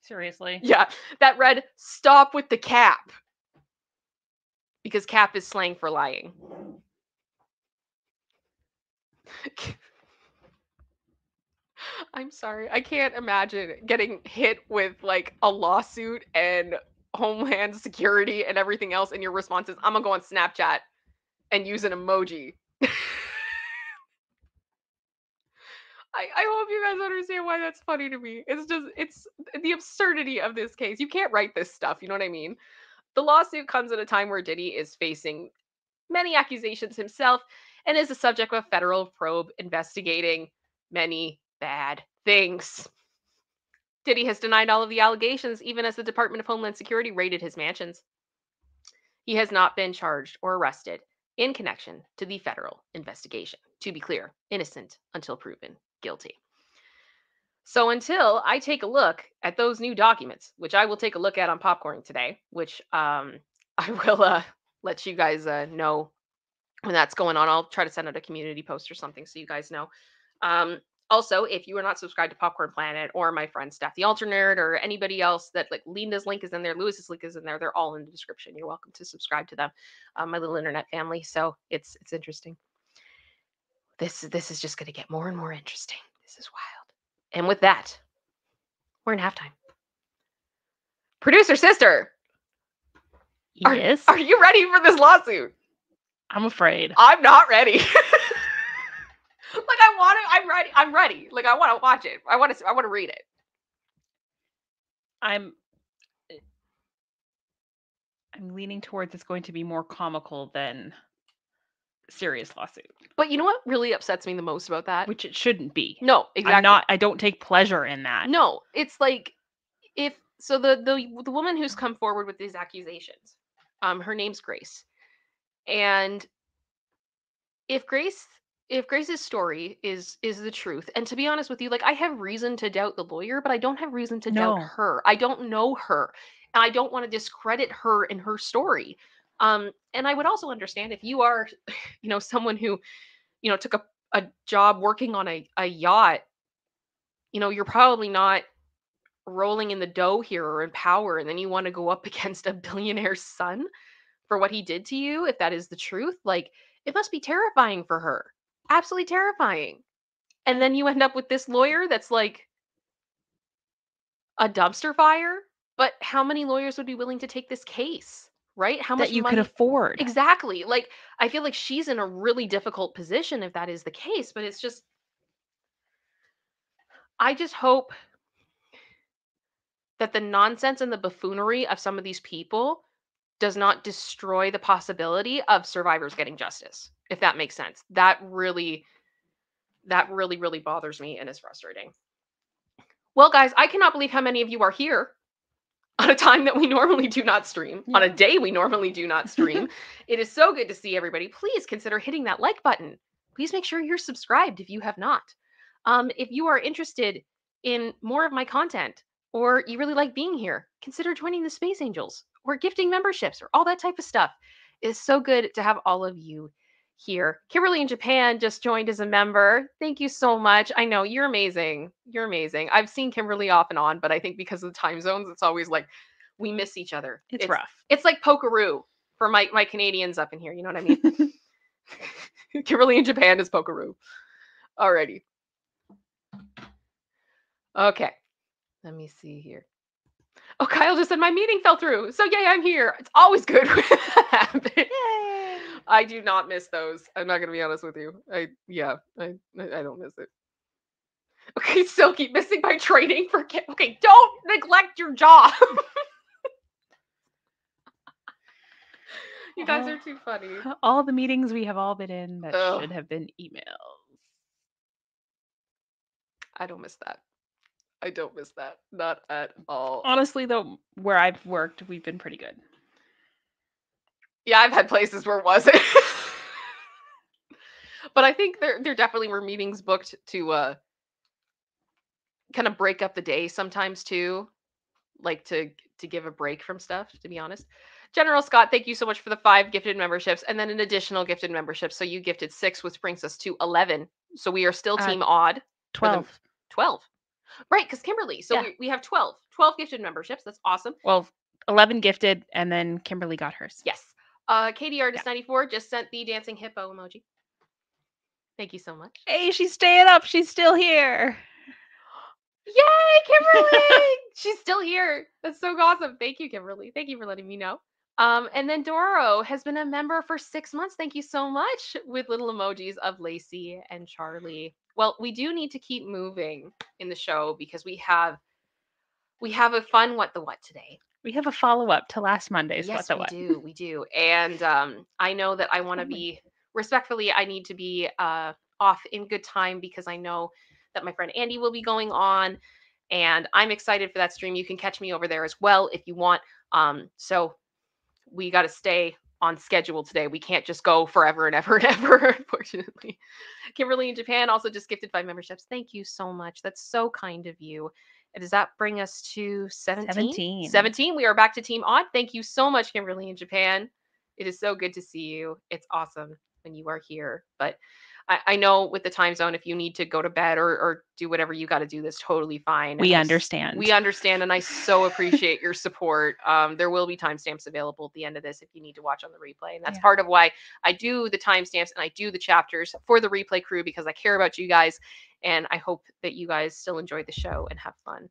Seriously. yeah that read stop with the cap. Because cap is slang for lying (laughs) I'm sorry. I can't imagine getting hit with like a lawsuit and Homeland (laughs) Security and everything else, and your response is, I'm gonna go on Snapchat and use an emoji. I, I hope you guys understand why that's funny to me. It's just, it's the absurdity of this case. You can't write this stuff. You know what I mean? The lawsuit comes at a time where Diddy is facing many accusations himself and is the subject of a federal probe investigating many bad things. Diddy has denied all of the allegations, even as the Department of Homeland Security raided his mansions. He has not been charged or arrested in connection to the federal investigation. To be clear, innocent until proven guilty. So until I take a look at those new documents, which I will take a look at on Popcorn today, which um, (laughs) I will uh, let you guys uh, know when that's going on. I'll try to send out a community post or something so you guys know. Um, also, if you are not subscribed to Popcorn Planet or my friend Steph the Alternate or anybody else that like Linda's link is in there, Lewis's link is in there, they're all in the description. You're welcome to subscribe to them, um, my little internet family. So it's it's interesting. This this is just going to get more and more interesting. This is wild. And with that, we're in halftime. Producer sister, are, Yes. are you ready for this lawsuit? I'm afraid. I'm not ready. (laughs) want to. I'm ready. I'm ready. Like I want to watch it. I want to. I want to read it. I'm eh, I'm leaning towards it's going to be more comical than serious lawsuit, But you know what really upsets me the most about that? which it shouldn't be. no, exactly. I'm not I don't take pleasure in that. No, it's like if so the the the woman who's come forward with these accusations, um, her name's Grace, and if Grace if Grace's story is is the truth, and to be honest with you, like I have reason to doubt the lawyer, but I don't have reason to doubt her. I don't know her, and I don't want to discredit her and her story. Um, and I would also understand if you are, (laughs) you know, someone who, you know, took a a job working on a a yacht you know, you're probably not rolling in the dough here or in power, and then you want to go up (laughs) against a billionaire's son for what he did to you, if that is the truth. Like, it must be terrifying for her. Absolutely terrifying. And then you end up with this lawyer that's like a dumpster fire. But how many lawyers would be willing to take this case? Right? How much that you money? could afford. Exactly. Like, I feel like she's in a really difficult position if that is the case, but it's just, I just hope that the nonsense and the buffoonery of some of these people does not destroy the possibility of survivors getting justice, if that makes sense. That really, that really, really bothers me and is frustrating. Well, guys, I cannot believe how many of you are here (laughs) on a time that we normally do not stream, on a day we normally do not stream. (laughs) it is so good to see everybody. Please consider hitting that like button. Please make sure you're subscribed if you have not. Um, if you are interested in more of my content or you really like being here, consider joining the Space Angels or gifting memberships or all that type of stuff. It is so good to have all of you here. Kimberly in Japan just joined as a member. Thank you so much. I know you're amazing. You're amazing. I've seen Kimberly off and on, but I think because of the time zones, it's always like we miss each other. It's, rough. It's like Pokeroo for my my Canadians up in here. You know what I mean? (laughs) (laughs) Kimberly in Japan is Pokeroo. Alrighty. Okay. Let me see here. Oh, Kyle just said my meeting fell through. So yay, I'm here. It's always good (laughs) when that happens. Yay! I do not miss those. I'm not gonna be honest with you. I yeah, I I don't miss it. (laughs) Okay, still keep missing my training for ki- okay, don't neglect your job. (laughs) you guys are too funny. (laughs) All the meetings we have all been in that Ugh. should have been emails. I don't miss that. I don't miss that. Not at all. Honestly, though, where I've worked, we've been pretty good. Yeah, I've had places where it wasn't. (laughs) but I think there there definitely were meetings booked to uh kind of break up the day sometimes too. Like to to give a break from stuff, to be honest. General Scott, thank you so much for the five gifted memberships and then an additional gifted membership. So you gifted six, which brings us to 11. So we are still Uh, team odd. for the- 12. 12. Right, because Kimberly. So Yeah. we, we have 12. 12 gifted memberships. That's awesome. Well, 11 gifted, and then Kimberly got hers. Yes. Uh Katie Artist 94 just sent the dancing hippo emoji. Thank you so much. Hey, she's staying up. She's still here. Yay, Kimberly! (laughs) She's still here. That's so awesome. Thank you, Kimberly. Thank you for letting me know. Um, and then Doro has been a member for six months. Thank you so much with little emojis of Lacey and Charlie. Well, we do need to keep moving in the show because we have we have a fun what the what today. We have a follow up to last Monday's yes, What the we What. do. We do. And um, I know that I want to Oh be respectfully. I need to be uh, off in good time because I know that my friend Andy will be going on, and I'm excited for that stream. You can catch me over there as well if you want. Um, so we got to stay on schedule today. We can't just go forever and ever and (laughs) ever, unfortunately. Kimberly in Japan also just gifted five memberships. Thank you so much. That's so kind of you. And does that bring us to 17? 17. 17. We are back to Team Odd. Thank you so much, Kimberly in Japan. It is so good to see you. It's awesome when you are here. But I, I know with the time zone, if you need to go to bed or, or do whatever you got to do, that's totally fine. We And understand. We understand, and I so appreciate your support. Um, there will be timestamps available at the end of this if you need to watch on the replay, and that's Yeah. part of why I do the timestamps and I do the chapters for the replay crew because I care about you guys, and I hope that you guys still enjoy the show and have fun.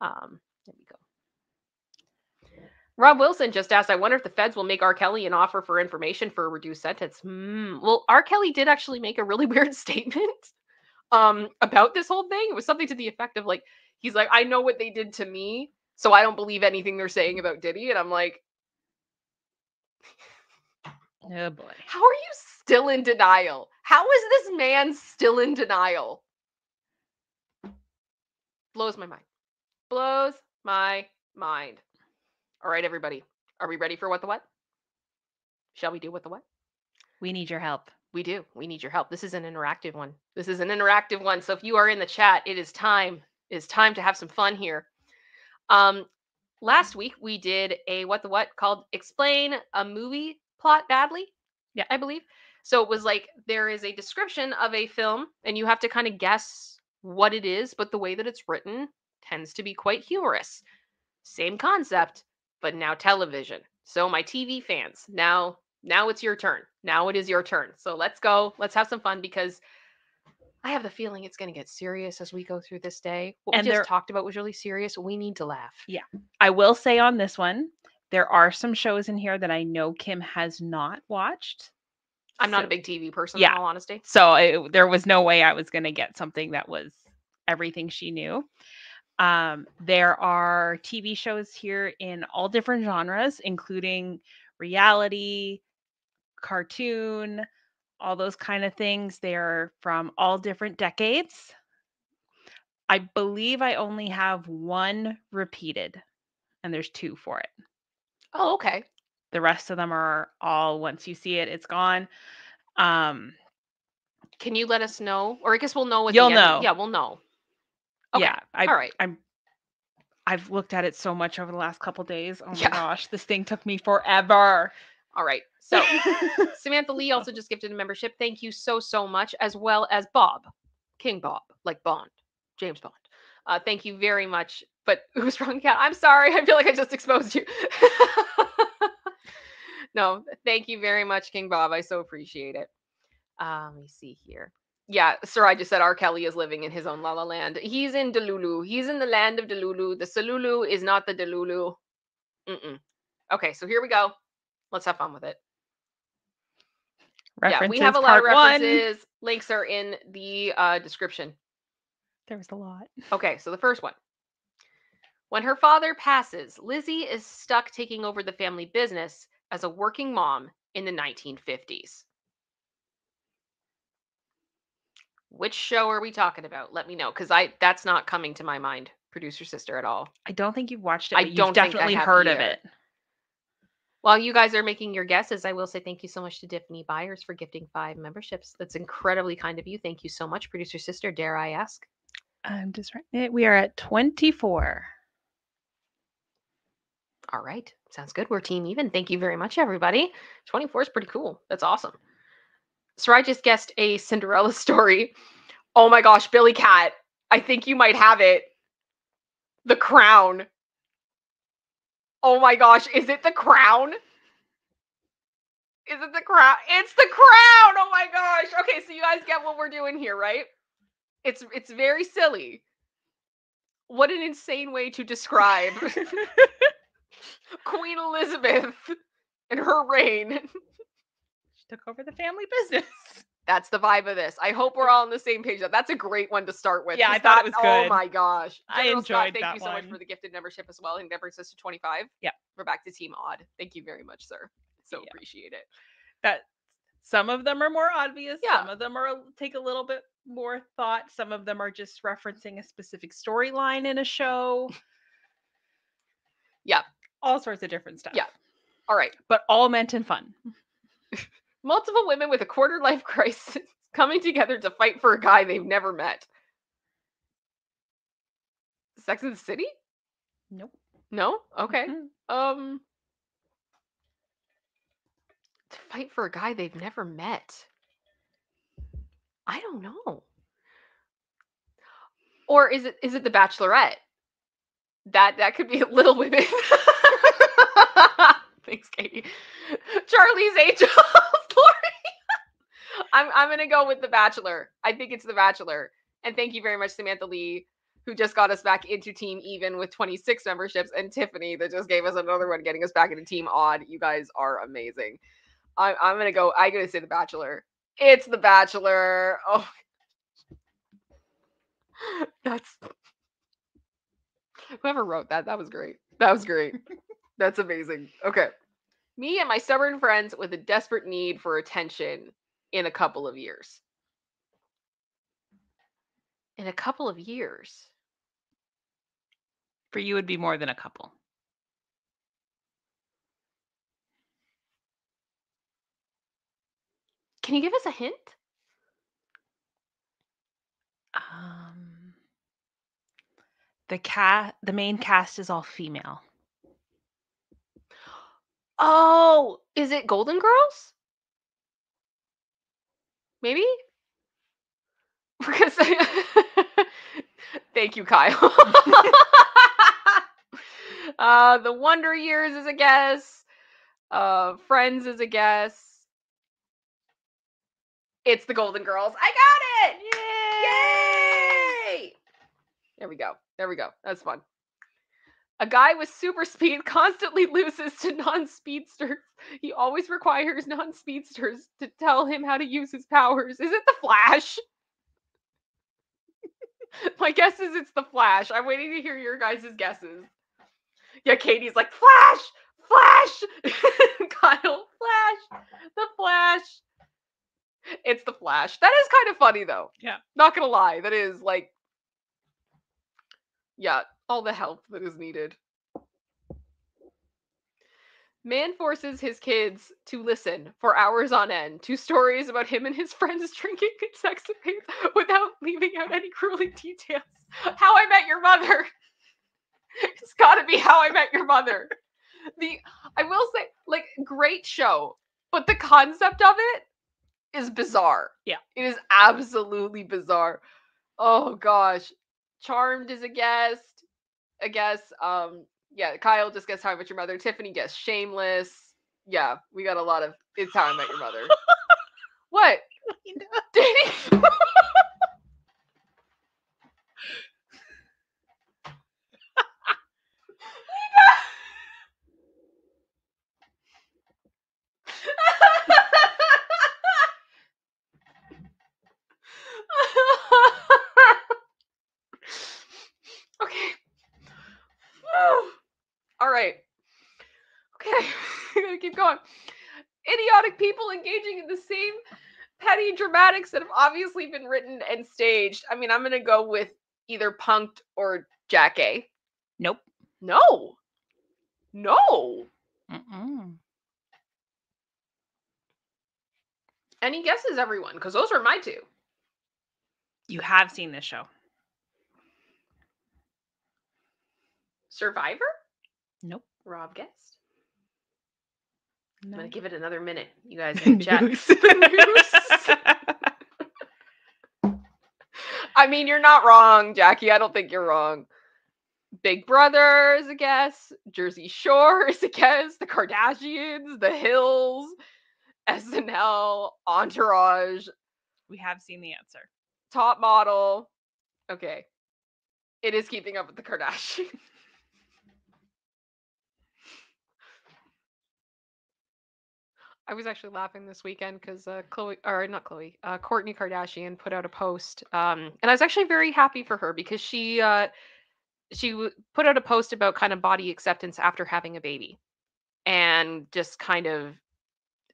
Um, there we go. Rob Wilson just asked, I wonder if the feds will make R. Kelly an offer for information for a reduced sentence. Hmm. Well, R. Kelly did actually make a really (laughs) weird statement um, about this whole thing. It was something to the effect of like, he's like, I know what they did to me, so I don't believe anything they're saying about Diddy. And I'm like, oh boy. how are you still in denial? How is this man still in denial? Blows my mind. Blows my mind. All right, everybody. Are we ready for what the what? Shall we do what the what? We need your help. We do. We need your help. This is an interactive one. This is an interactive one. So if you are in the chat, it is time. It is time to have some fun here. Um, last week we did a what the what called explain a movie plot badly. Yeah. I believe. So it was like there is a description of a film, and you have to kind of guess what it is, but the way that it's written tends to be quite humorous. Same concept, but now television. So my TV fans, now now it's your turn. Now it is your turn. So let's go. Let's have some fun because I have the feeling it's going to get serious as we go through this day. What And we just talked about was really serious. We need to laugh. Yeah. I will say on this one, there are some shows in here that I know Kim has not watched. I'm not a big TV person, Yeah. in all honesty. So it, there was no way I was going to get something that was everything she knew. Um, there are TV shows here in all different genres, including reality, cartoon, all those kind of things. They're from all different decades. I believe I only have one repeated, and there's two for it. Oh, okay. The rest of them are all once you see it, it's gone. Um, Can you let us know? Or I guess we'll know. At You'll know. Yeah, we'll know. Okay. Yeah, I, All right. I'm. I've looked at it so much over the last couple days. Oh my Yeah. gosh, this thing took me forever. All right. (laughs) So Samantha Lee also just gifted a membership. Thank you so, so much, as well as Bob, King Bob, like Bond, James Bond. Uh, thank you very much. But (laughs) who's wrong, cat? I'm sorry. I feel like I just exposed you. (laughs) no, thank you very much, King Bob. I so appreciate it. Uh, let me see here. Yeah, Sir, I just said R. Kelly is living in his own La La Land. He's in Delulu. He's in the land of Delulu. The Salulu is not the Delulu. Mm-mm. Okay, so here we go. Let's have fun with it. References, yeah, we have a lot of part one. references. Links are in the uh, description. There was a lot. Okay, so the first one. When her father passes, Lizzie is stuck taking over the family business as a working mom in the 1950s. Which show are we talking about? Let me know because I that's not coming to my mind, producer sister at all. I don't think you've watched it. I don't I definitely have heard of it. While you guys are making your guesses, I will say thank you so much to Tiffany Byers for gifting five memberships. That's incredibly kind of you. Thank you so much, producer sister. Dare I ask? I'm just right. eh, We are at 24. All right. Sounds good. We're team even. Thank you very much, everybody. 24 is pretty cool. That's awesome. So I just guessed a Cinderella (laughs) story. Oh my gosh, Billy Cat. I think you might have it. The crown. Oh my gosh, is it the crown? Is it the crown? It's the crown. Oh my gosh. Okay, so you guys get what we're doing here, right? It's it's very silly. What an insane way to describe (laughs) (laughs) Queen Elizabeth and her reign. Took over the family business. (laughs) That's the vibe of this. I hope we're all on the same page. That's a great one to start with. Yeah, I thought it was oh good. Oh my gosh. I General Scott, enjoyed thank that you so much for the gifted membership as well. I think that brings us to 25. Yeah. We're back to Team Odd. Thank you very much, sir. So Yeah. appreciate it. That some of them are more obvious. Yeah. Some of them are take a little bit more thought. Some of them are just referencing a specific storyline in a show. (laughs) Yeah. All sorts of different stuff. Yeah. All right. But all meant in fun. Multiple women with a quarter life (laughs) crisis coming together to fight for a guy they've never met. Sex in the City? Nope. No? Okay. Mhm. Um to fight for a guy they've never met. I don't know. Or is it is it the Bachelorette? That that could be a Little Women. (laughs) Thanks, Katie. Charlie's Angels. I'm I'm gonna go with the Bachelor. I think it's the Bachelor. And thank you very much, Samantha Lee, who just got us back into Team Even with 26 memberships, and Tiffany that just gave us another one, getting us back into Team Odd. You guys are amazing. I'm I'm gonna go. I'm gonna say the Bachelor. It's the Bachelor. Oh, (laughs) that's whoever wrote that. That was great. That was great. That's amazing. Okay. Me and my stubborn friends with a desperate need for attention in a couple of years. In a couple of years. For you, would be more than a couple. Can you give us a hint? Um, the cat, the main cast is all female. Oh, is it Golden Girls? Maybe? (laughs) Because (laughs) Thank you, Kyle. (laughs) uh, the Wonder Years is a guess. Uh, Friends is a guess. It's the Golden Girls. I got it! Yay! There we go. There we go. That's fun. A guy with super speed (laughs) constantly loses to non speedsters. He always requires non speedsters to tell him how to use his powers. Is it the Flash? (laughs) My guess is it's the Flash. I'm waiting to hear your guys' guesses. Yeah, Katie's like, Flash! Flash! (laughs) Kyle, Flash! The Flash! It's the Flash. That is kind of funny, though. Yeah. Not gonna lie. That is like, yeah, all the help that is needed. Man forces his kids to listen for hours on end to stories about him and his (laughs) friends drinking (laughs) and sexing without leaving out any grueling details. How I Met Your Mother. (laughs) It's got to be How I Met Your Mother. The I will say, like, great show, but the concept of it is bizarre. Yeah. It is absolutely bizarre. Oh gosh. Charmed is a guest. I guess. Um, yeah, Kyle just guessed how I met your mother. Tiffany guessed shameless. Yeah, we got a lot of it's how I met your mother. (laughs) what? Okay. (laughs) (laughs) All right. Okay. I'm going to keep going. Idiotic people engaging in the same petty dramatics that have obviously been written and staged. I mean, I'm going to go with either Punk'd or Jack A. Nope. No. No. Mm-mm. Any guesses, everyone? Because those are my two. You have seen this show. Survivor? Nope. Rob guessed. I'm going to give it another minute. You guys in (laughs) chat. Noose. (laughs) I mean, you're not wrong, Jackie. I don't think you're wrong. Big Brother is a guess. Jersey Shore (laughs) is a guess. The Kardashians, The Hills, SNL, Entourage, we have seen the answer. Top Model. Okay. It is keeping up with the Kardashians. I was actually laughing this weekend because uh, Khloé, or not Khloé, uh, Kourtney Kardashian put out a post, um, and I was actually very happy for her because she uh, she w- put out a post about kind of body acceptance after having a baby, and just kind of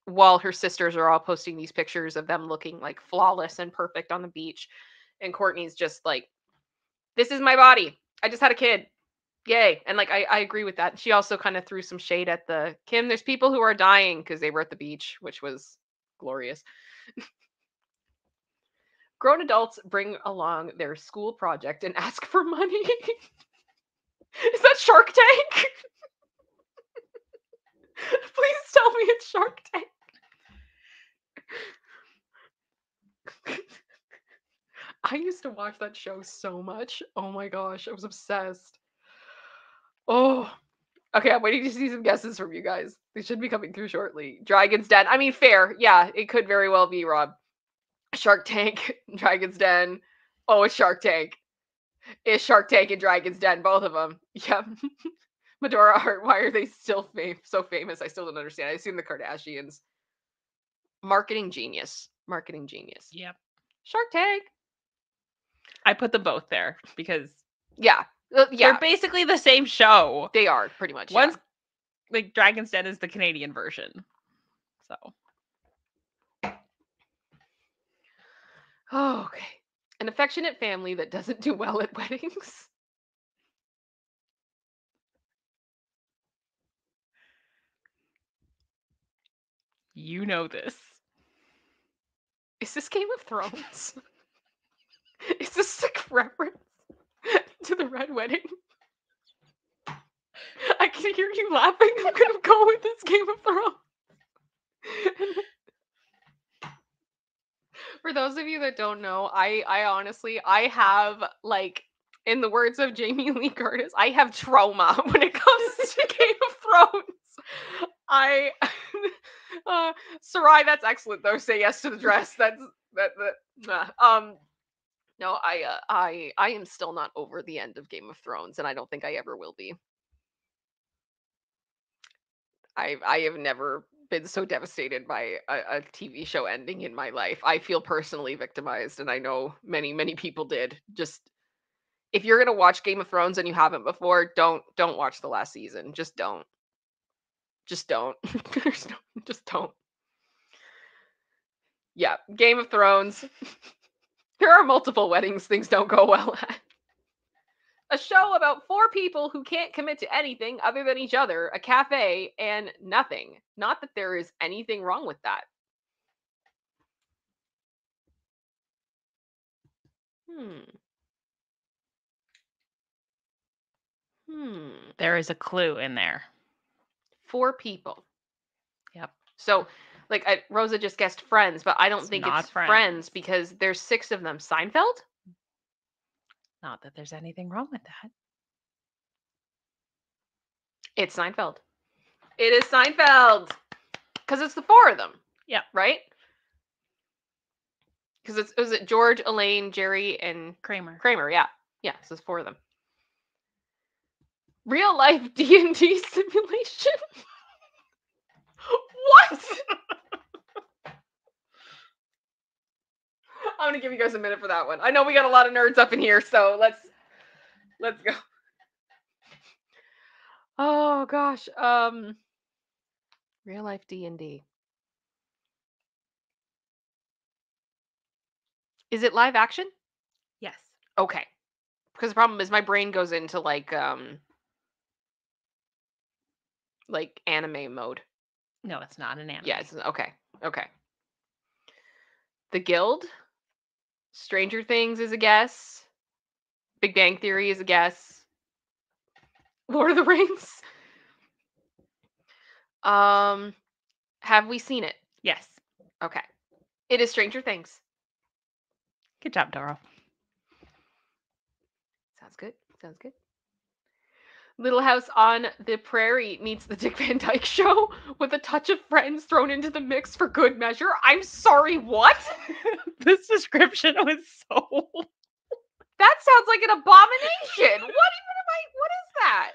while her sisters are all posting these pictures of them looking like flawless and perfect on the beach, and Kourtney's just like, "This is my body. I just had a kid yay and like I, I agree with that she also kind of threw some shade at the kim there's people who are dying because they were at the beach which was glorious grown adults bring along their school project and ask for money (laughs) is that shark tank (laughs) please tell me it's shark tank (laughs) I used to watch that show so much. Oh my gosh, I was obsessed. Oh, okay. I'm waiting to see some guesses from you guys. They should be coming through shortly. Dragon's Den. I mean, fair. Yeah, it could very well be Rob. Shark Tank, (laughs) Dragon's Den. Oh, it's Shark Tank. It's Shark Tank and Dragon's Den, both of them. (laughs) Yep. (laughs) Medora Art. Why are they still fam- so famous? I still don't understand. I assume the Kardashians. Marketing genius. Marketing genius. Yep. Shark Tank. I put them both there because Yeah. Uh, yeah. they're basically the same show. They are pretty much. yeah. One's like Dragon's Den is the Canadian version. So Oh, okay. An affectionate family that doesn't do well at (laughs) weddings. you know this. Is this Game of Thrones? (laughs) Is this a (laughs) reference (laughs) to the Red Wedding? (laughs) I can hear you laughing. I'm gonna go with this Game of Thrones. (laughs) For those of you that don't know, I I honestly I have like in the words of Jamie Lee Curtis, I have trauma when it comes to Game of Thrones. I uh Sarai, that's excellent though. Say yes to the dress. That's that that um no, I uh, I I am still not over the end of Game of Thrones, and I don't think I ever will be. I I have never been so devastated by a, a TV show ending in my life. I feel personally victimized, and I know many many people did. Just if you're gonna watch Game of Thrones and you haven't before, don't don't watch the last season. Just don't. Just don't. (laughs) Just don't. Yeah, Game of Thrones. (laughs) there are multiple weddings things don't go well at. A show about four people who can't commit to anything other than each other, a cafe, and nothing. Not that there is anything wrong with that. Hmm. Hmm. There is a clue in there. Four people. Yep. So, like, I, Rosa just guessed Friends, but I don't It's think it's friends. Friends. because there's six of them. Seinfeld? Not that there's anything wrong with that. It's Seinfeld. It is Seinfeld because it's the four of them. Yeah. Right. Because it's was it George, Elaine, Jerry, and Kramer. Kramer? Yeah, yeah. So it's four of them. Real life D and D (laughs) simulation. (laughs) what? (laughs) I'm gonna give you guys a minute for that one. I know we got a lot of nerds up in here, so let's let's go. Oh gosh. Um real life D&D. Is it live action? Yes. Okay. Because the problem is my brain goes into like um like anime mode. No, it's not an anime. Yeah, it's okay. Okay. The Guild. Stranger Things is a guess. Big Bang Theory is a guess. Lord of the (laughs) Rings. Um have we seen it? Yes. Okay. It is Stranger Things. Good job, Doro. Sounds good. Sounds good. Little House on the Prairie meets the (laughs) Dick Van Dyke Show with a touch of Friends thrown into the mix for good measure. I'm sorry, what? (laughs) this description was so. That sounds like an abomination. What even am I? What is that?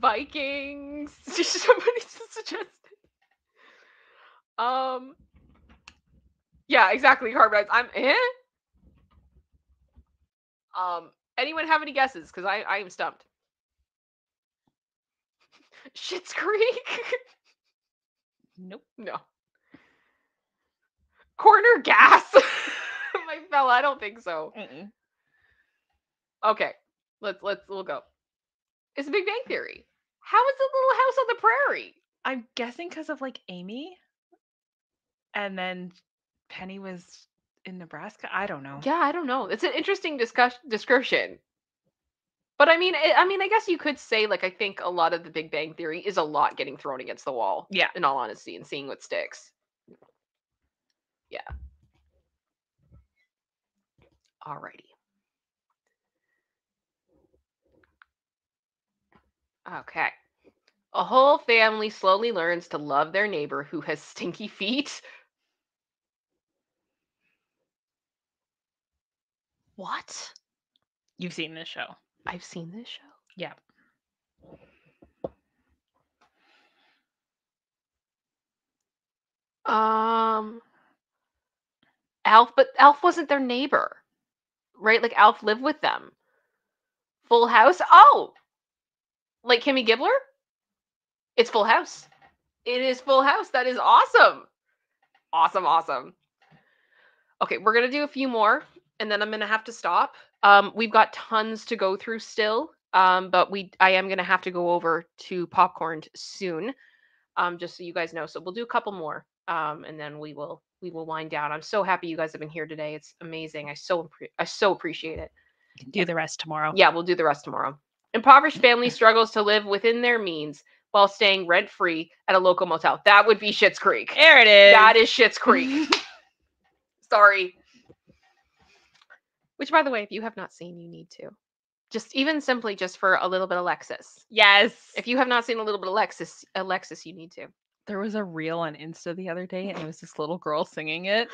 Vikings. (laughs) Somebody suggested. Um. Yeah, exactly. Carbonized. I'm eh. Um. Anyone have any guesses? Because I I am stumped. (laughs) Schitt's Creek. Nope. No. Corner gas. (laughs) My fella, I don't think so. Mm-mm. Okay. Let's let's we'll go. It's a Big Bang Theory. How is the little house on the prairie? I'm guessing because of like Amy. And then Penny was in Nebraska. I don't know. Yeah, I don't know. It's an interesting discussion description. But I mean, I I mean, I guess you could say like I think a lot of the Big Bang Theory is a lot getting thrown against the wall. Yeah. In all honesty, and seeing what sticks. Yeah. Alrighty. Okay. A whole family slowly learns to love their neighbor who has stinky (laughs) feet. What? You've seen this show. I've seen this show. Yeah. Um, Alf, but Alf wasn't their neighbor, right? Like Alf lived with them. Full House. Oh, like Kimmy Gibbler. It's Full House. It is Full House. That is awesome. Awesome, awesome. Okay, we're gonna do a few more, and then I'm gonna have to stop. Um, we've got tons to go through still, um, but we I am gonna have to go over to popcorn soon, um, just so you guys know. So we'll do a couple more, um, and then we will we will wind down. I'm so happy you guys have been here today. It's amazing. I so I so appreciate it. Do the rest tomorrow. Yeah, we'll do the rest tomorrow. Impoverished family struggles to live within their means while staying rent free at a local motel. That would be Schitt's Creek. There it is. That is Schitt's Creek. (laughs) Sorry. Which, by the way, if you have not seen, you need to. Just even simply just for a little bit of Alexis. Yes. If you have not seen a little bit of Alexis, Alexis, you need to. there was a reel on Insta the other day, and it was this little girl singing it,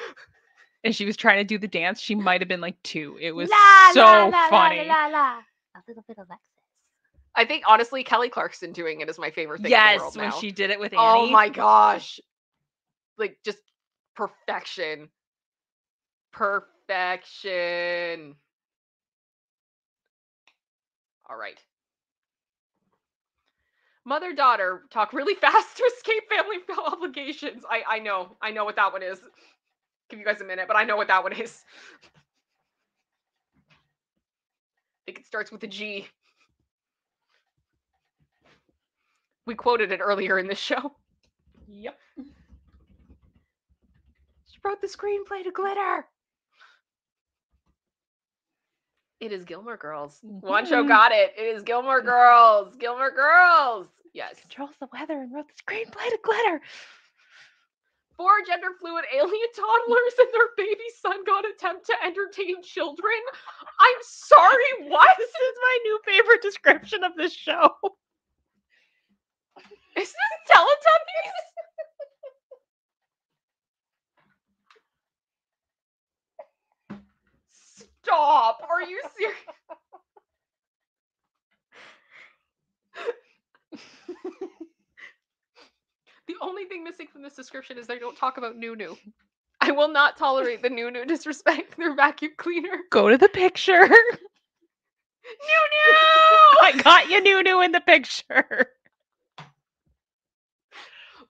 and she was trying to do the dance. She might have been like two. It was so funny. A little bit of Alexis. I think honestly, Kelly Clarkson doing it is my favorite thing in the yes, when now. she did it with oh Annie. Oh my gosh. Like just perfection. Perfection. All right. Mother daughter talk really (laughs) fast to escape family (laughs) obligations. I I know. I know what that one is. Give you guys a minute, but I know what that one is. I think it starts with a G. We quoted it earlier in this show. (laughs) Yep. She wrote the screenplay to glitter. It is Gilmore Girls. Wancho Mhm. got it. It is Gilmore Girls. Gilmore Girls. Yes. Controls the weather and wrote the screenplay to glitter. Four gender fluid alien (laughs) toddlers and their baby son got attempt to entertain children. I'm sorry, (laughs) what? This is my new favorite description of this show. Is this Teletubbies? Stop. Are you serious? (laughs) the only thing missing from this description is they don't talk about Nunu. I will not tolerate the Nunu disrespect their vacuum cleaner. Go to the picture. Nunu! (laughs) I got you, Nunu, in the picture.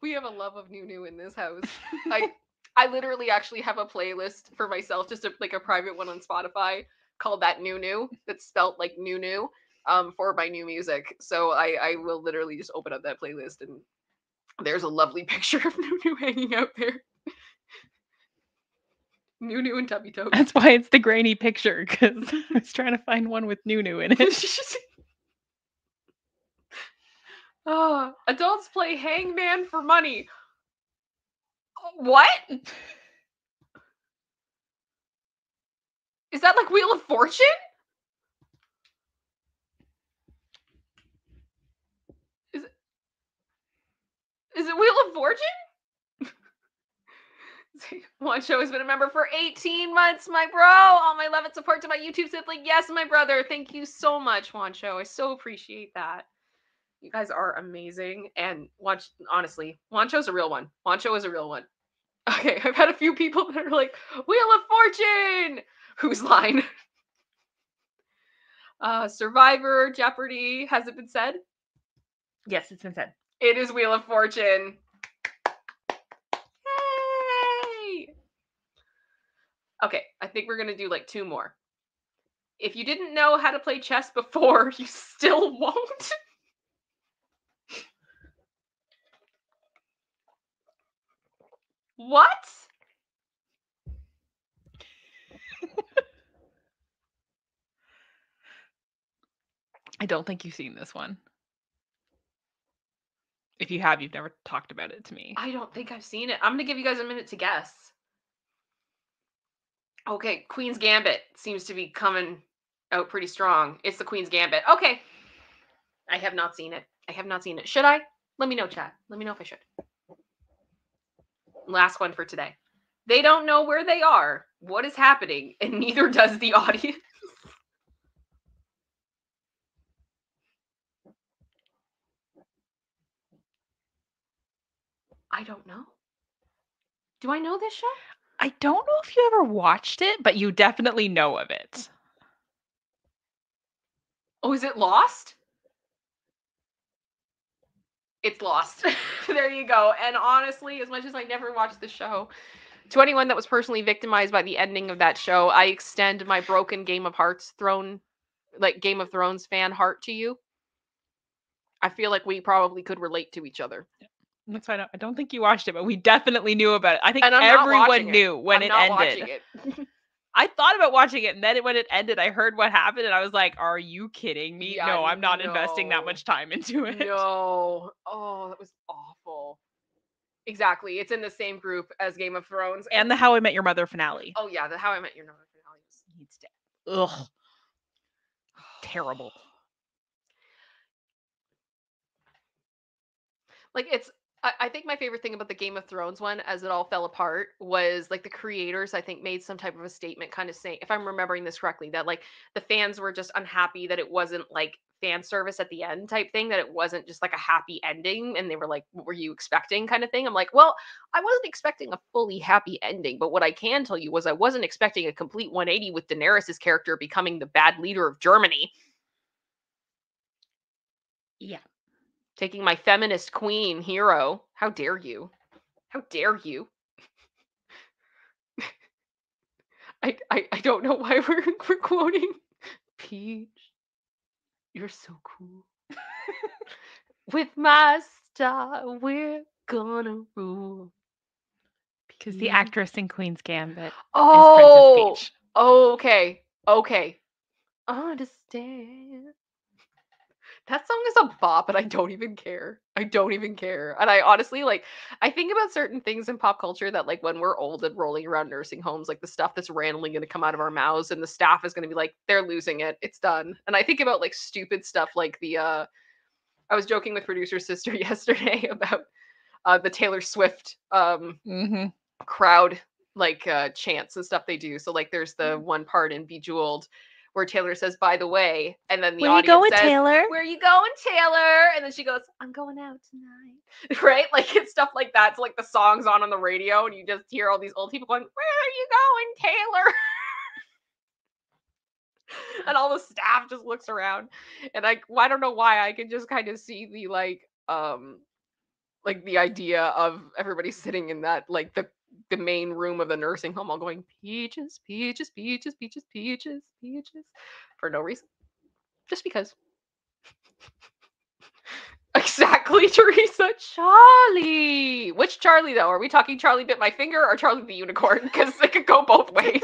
we have a love of Nunu in this house. (laughs) I I literally actually have a playlist for myself, just a, like a private one on Spotify called that Nunu. That's spelt like Nunu um for my new music. So I I will literally just open up that playlist and there's a lovely (laughs) picture of Nunu hanging out there. (laughs) Nunu and Tubby Toe. That's why it's the grainy picture, because (laughs) I was trying to find one with Nunu in it. oh, adults play hangman for money. What? Is that like Wheel of Fortune? Is it Is it Wheel of Fortune? (laughs) Wancho has been a member for 18 months, my bro. All my love and support to my YouTube sibling. Yes, my brother. Thank you so much, Wancho. I so appreciate that. You guys are amazing. And watch honestly, Wancho's a real one. Wancho is a real one. Okay, I've had a few people (laughs) that are like, Wheel of Fortune! Whose line? Uh Survivor, Jeopardy, has it been said? Yes, it's been said. It is Wheel of Fortune. Yay! Okay, I think we're gonna do like two more. If you didn't know how to play chess before, (laughs) you still won't. What? I don't think you've seen this one. If you have, you've never talked about it to me. I don't think I've seen it. I'm gonna give you guys a minute to guess. Okay, Queen's Gambit seems to be coming out pretty strong. It's the Queen's Gambit. Okay. I have not seen it. I have not seen it. Should I? Let me know, chat. Let me know if I should. Last one for today. They don't know where they are, what is happening, (laughs) and neither does the audience. I don't know. Do I know this show? I don't know if you ever watched it, but you definitely know of it. Oh, is it Lost? It's Lost. (laughs) there you go. And honestly, as much as I never watched the show, to anyone that was personally victimized by the ending of that show, I extend my broken Game of Hearts throne, like Game of Thrones fan heart to you. I feel like we probably could relate to each other. That's why I don't, I don't think you watched it, but we definitely knew about it. I think And I'm not watching everyone knew when I'm it ended. it. (laughs) I thought about watching it, and then when it ended, I heard what happened, and I was like, "Are you kidding me? Yeah, no, I'm not investing that much time (laughs) into it." No. Oh, that was awful. Exactly. It's in the same group as Game of Thrones. And the How I Met Your Mother finale oh yeah, the How I Met Your Mother finale needs to. Ugh, (sighs) terrible. like it's I, think my favorite thing about the game of thrones one as it all fell apart was like the creators i think made some type of a statement kind of saying if i'm remembering this correctly that like the fans were just unhappy that it wasn't like fan service at the end type thing that it wasn't just like a happy ending and they were like what were you expecting? kind of thing. I'm like well i wasn't expecting a fully happy ending but what i can tell you was i wasn't expecting a complete 180 with daenerys's character becoming the bad leader of germany. Yeah. Taking my feminist queen hero. How dare you? How dare you? (laughs) I, I I don't know why (laughs) we're we're quoting Peach. You're so cool. (laughs) With my star, we're gonna rule. Because the actress in Queen's Gambit is Oh, Princess Peach. okay, okay. understand. That song is a bop, and I don't even care. I don't even care. And I honestly like I think about certain things in pop culture that like when we're old and rolling around nursing homes, like the stuff that's randomly gonna come out of our mouths and the staff is gonna be like, they're losing it. It's done. And I think about like stupid stuff like the uh I was joking with producer (laughs) sister yesterday about uh the Taylor Swift um Mm-hmm. crowd like uh chants and stuff they do. So like there's the one part in Bejeweled where Taylor says, by the way, and then the Where you audience going, says, Taylor? Where you going, Taylor? And then she goes, I'm going out tonight. (laughs) right? Like it's stuff like that. It's like the songs on on the radio, and you just hear all these old people going, Where are you going, Taylor? (laughs) and all the staff just looks around. And I I don't know why I can just kind of see the like um like the idea of everybody (laughs) sitting in that like the the main room of the nursing home all going peaches peaches peaches peaches peaches peaches for no reason just because (laughs) exactly (laughs) teresa charlie which charlie though are we talking charlie bit my finger or charlie the unicorn (laughs) because it could go both ways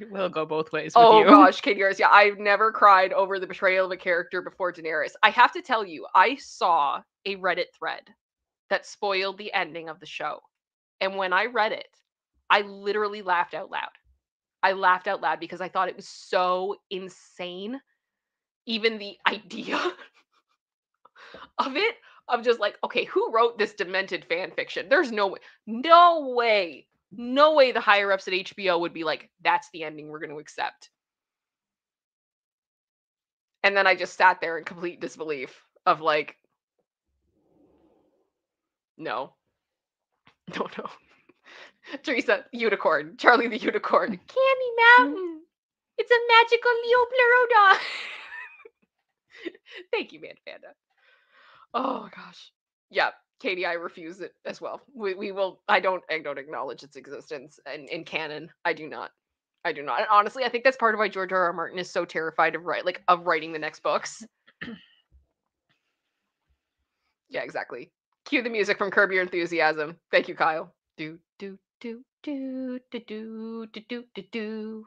It will go both ways with Oh you. gosh, Katie Harris. Yeah, I've never cried over the betrayal of a character before Daenerys. I have to tell you, I saw a Reddit thread that spoiled the ending of the show. And when I read it, I literally laughed out loud. I laughed out loud because I thought it was so insane. Even the (laughs) idea of it, of just like, okay, who wrote this demented fan fiction? There's no way, no way, no way the higher ups at HBO would be like, that's the ending we're going to accept. And then I just sat there in complete disbelief of like, (laughs) no, no, no. (laughs) Teresa, unicorn, Charlie the unicorn, (laughs) Candy Mountain. Mm-hmm. It's a magical Leo Thank you, Man Panda. Oh gosh. Yeah, Katie, I refuse it as well. We, we will I don't I don't acknowledge its existence in, in canon. I do not. I do not. And honestly, I think that's part of why George R. R. Martin is so terrified of write like of writing the next books. (clears throat) yeah, exactly. Cue the music from Curb Your Enthusiasm. Thank you, Kyle. Do do do do do do do do do do.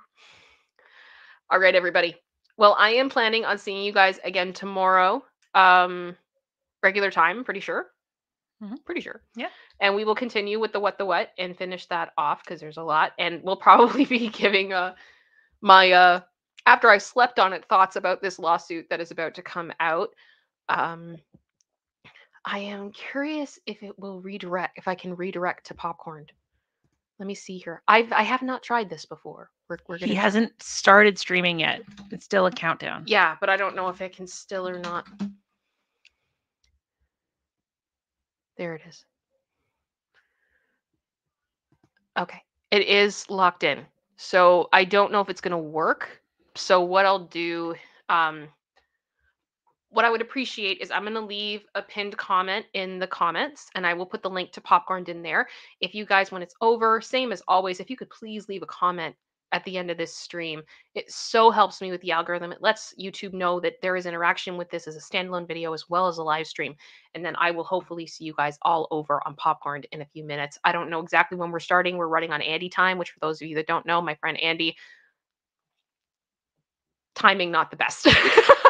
All right, everybody. Well, I am planning on seeing you guys again tomorrow. Um, regular time, pretty sure. Mhm. Pretty sure. Yeah. And we will continue with the Wut the Wut and finish that off because there's a lot. And we'll probably (laughs) be giving uh my uh after I've slept on it thoughts about this lawsuit that is about to come out. Um I am curious if it will redirect if I can redirect to popcorn. Let me see here. I've I have not tried this before. We're, we're gonna try- hasn't started streaming yet. It's still a countdown. Yeah, but I don't know if it can still or not. There it is. Okay. It is locked in. So I don't know if it's going to work. So what I'll do um what I would appreciate is I'm going to leave a pinned comment in the comments and I will put the link to Popcorn in there. If you guys when it's over, same as always, if you could please leave a comment at the end of this stream. It so helps me with the algorithm. It lets YouTube know that there is interaction with this as a standalone video as well as a live stream. And then I will hopefully see you guys all over on Popcorn in a few minutes. I don't know exactly when we're starting. We're running on Andy time, which for those of you that don't know, my friend Andy, timing not the best. (laughs)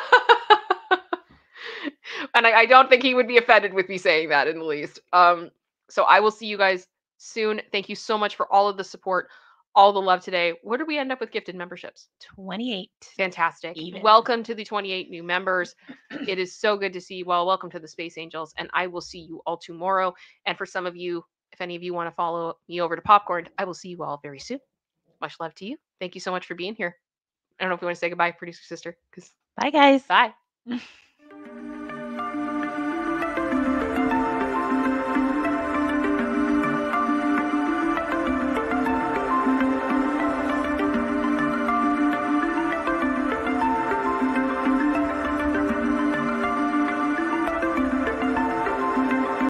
and I, I don't think he would be offended with me saying that in the least. Um, so I will see you guys soon. Thank you so much for all of the support, all the love today. Where did we end up with gifted memberships? 28. Fantastic. Even. Welcome to the 28 new members. it is so good to see you all. Welcome to the Space Angels. And I will see you all tomorrow. And for some of you, if any of you want to follow me over to Popcorn, I will see you all very soon. Much love to you. Thank you so much for being here. I don't know if you want to say goodbye, producer sister, because Bye, guys. bye. (laughs)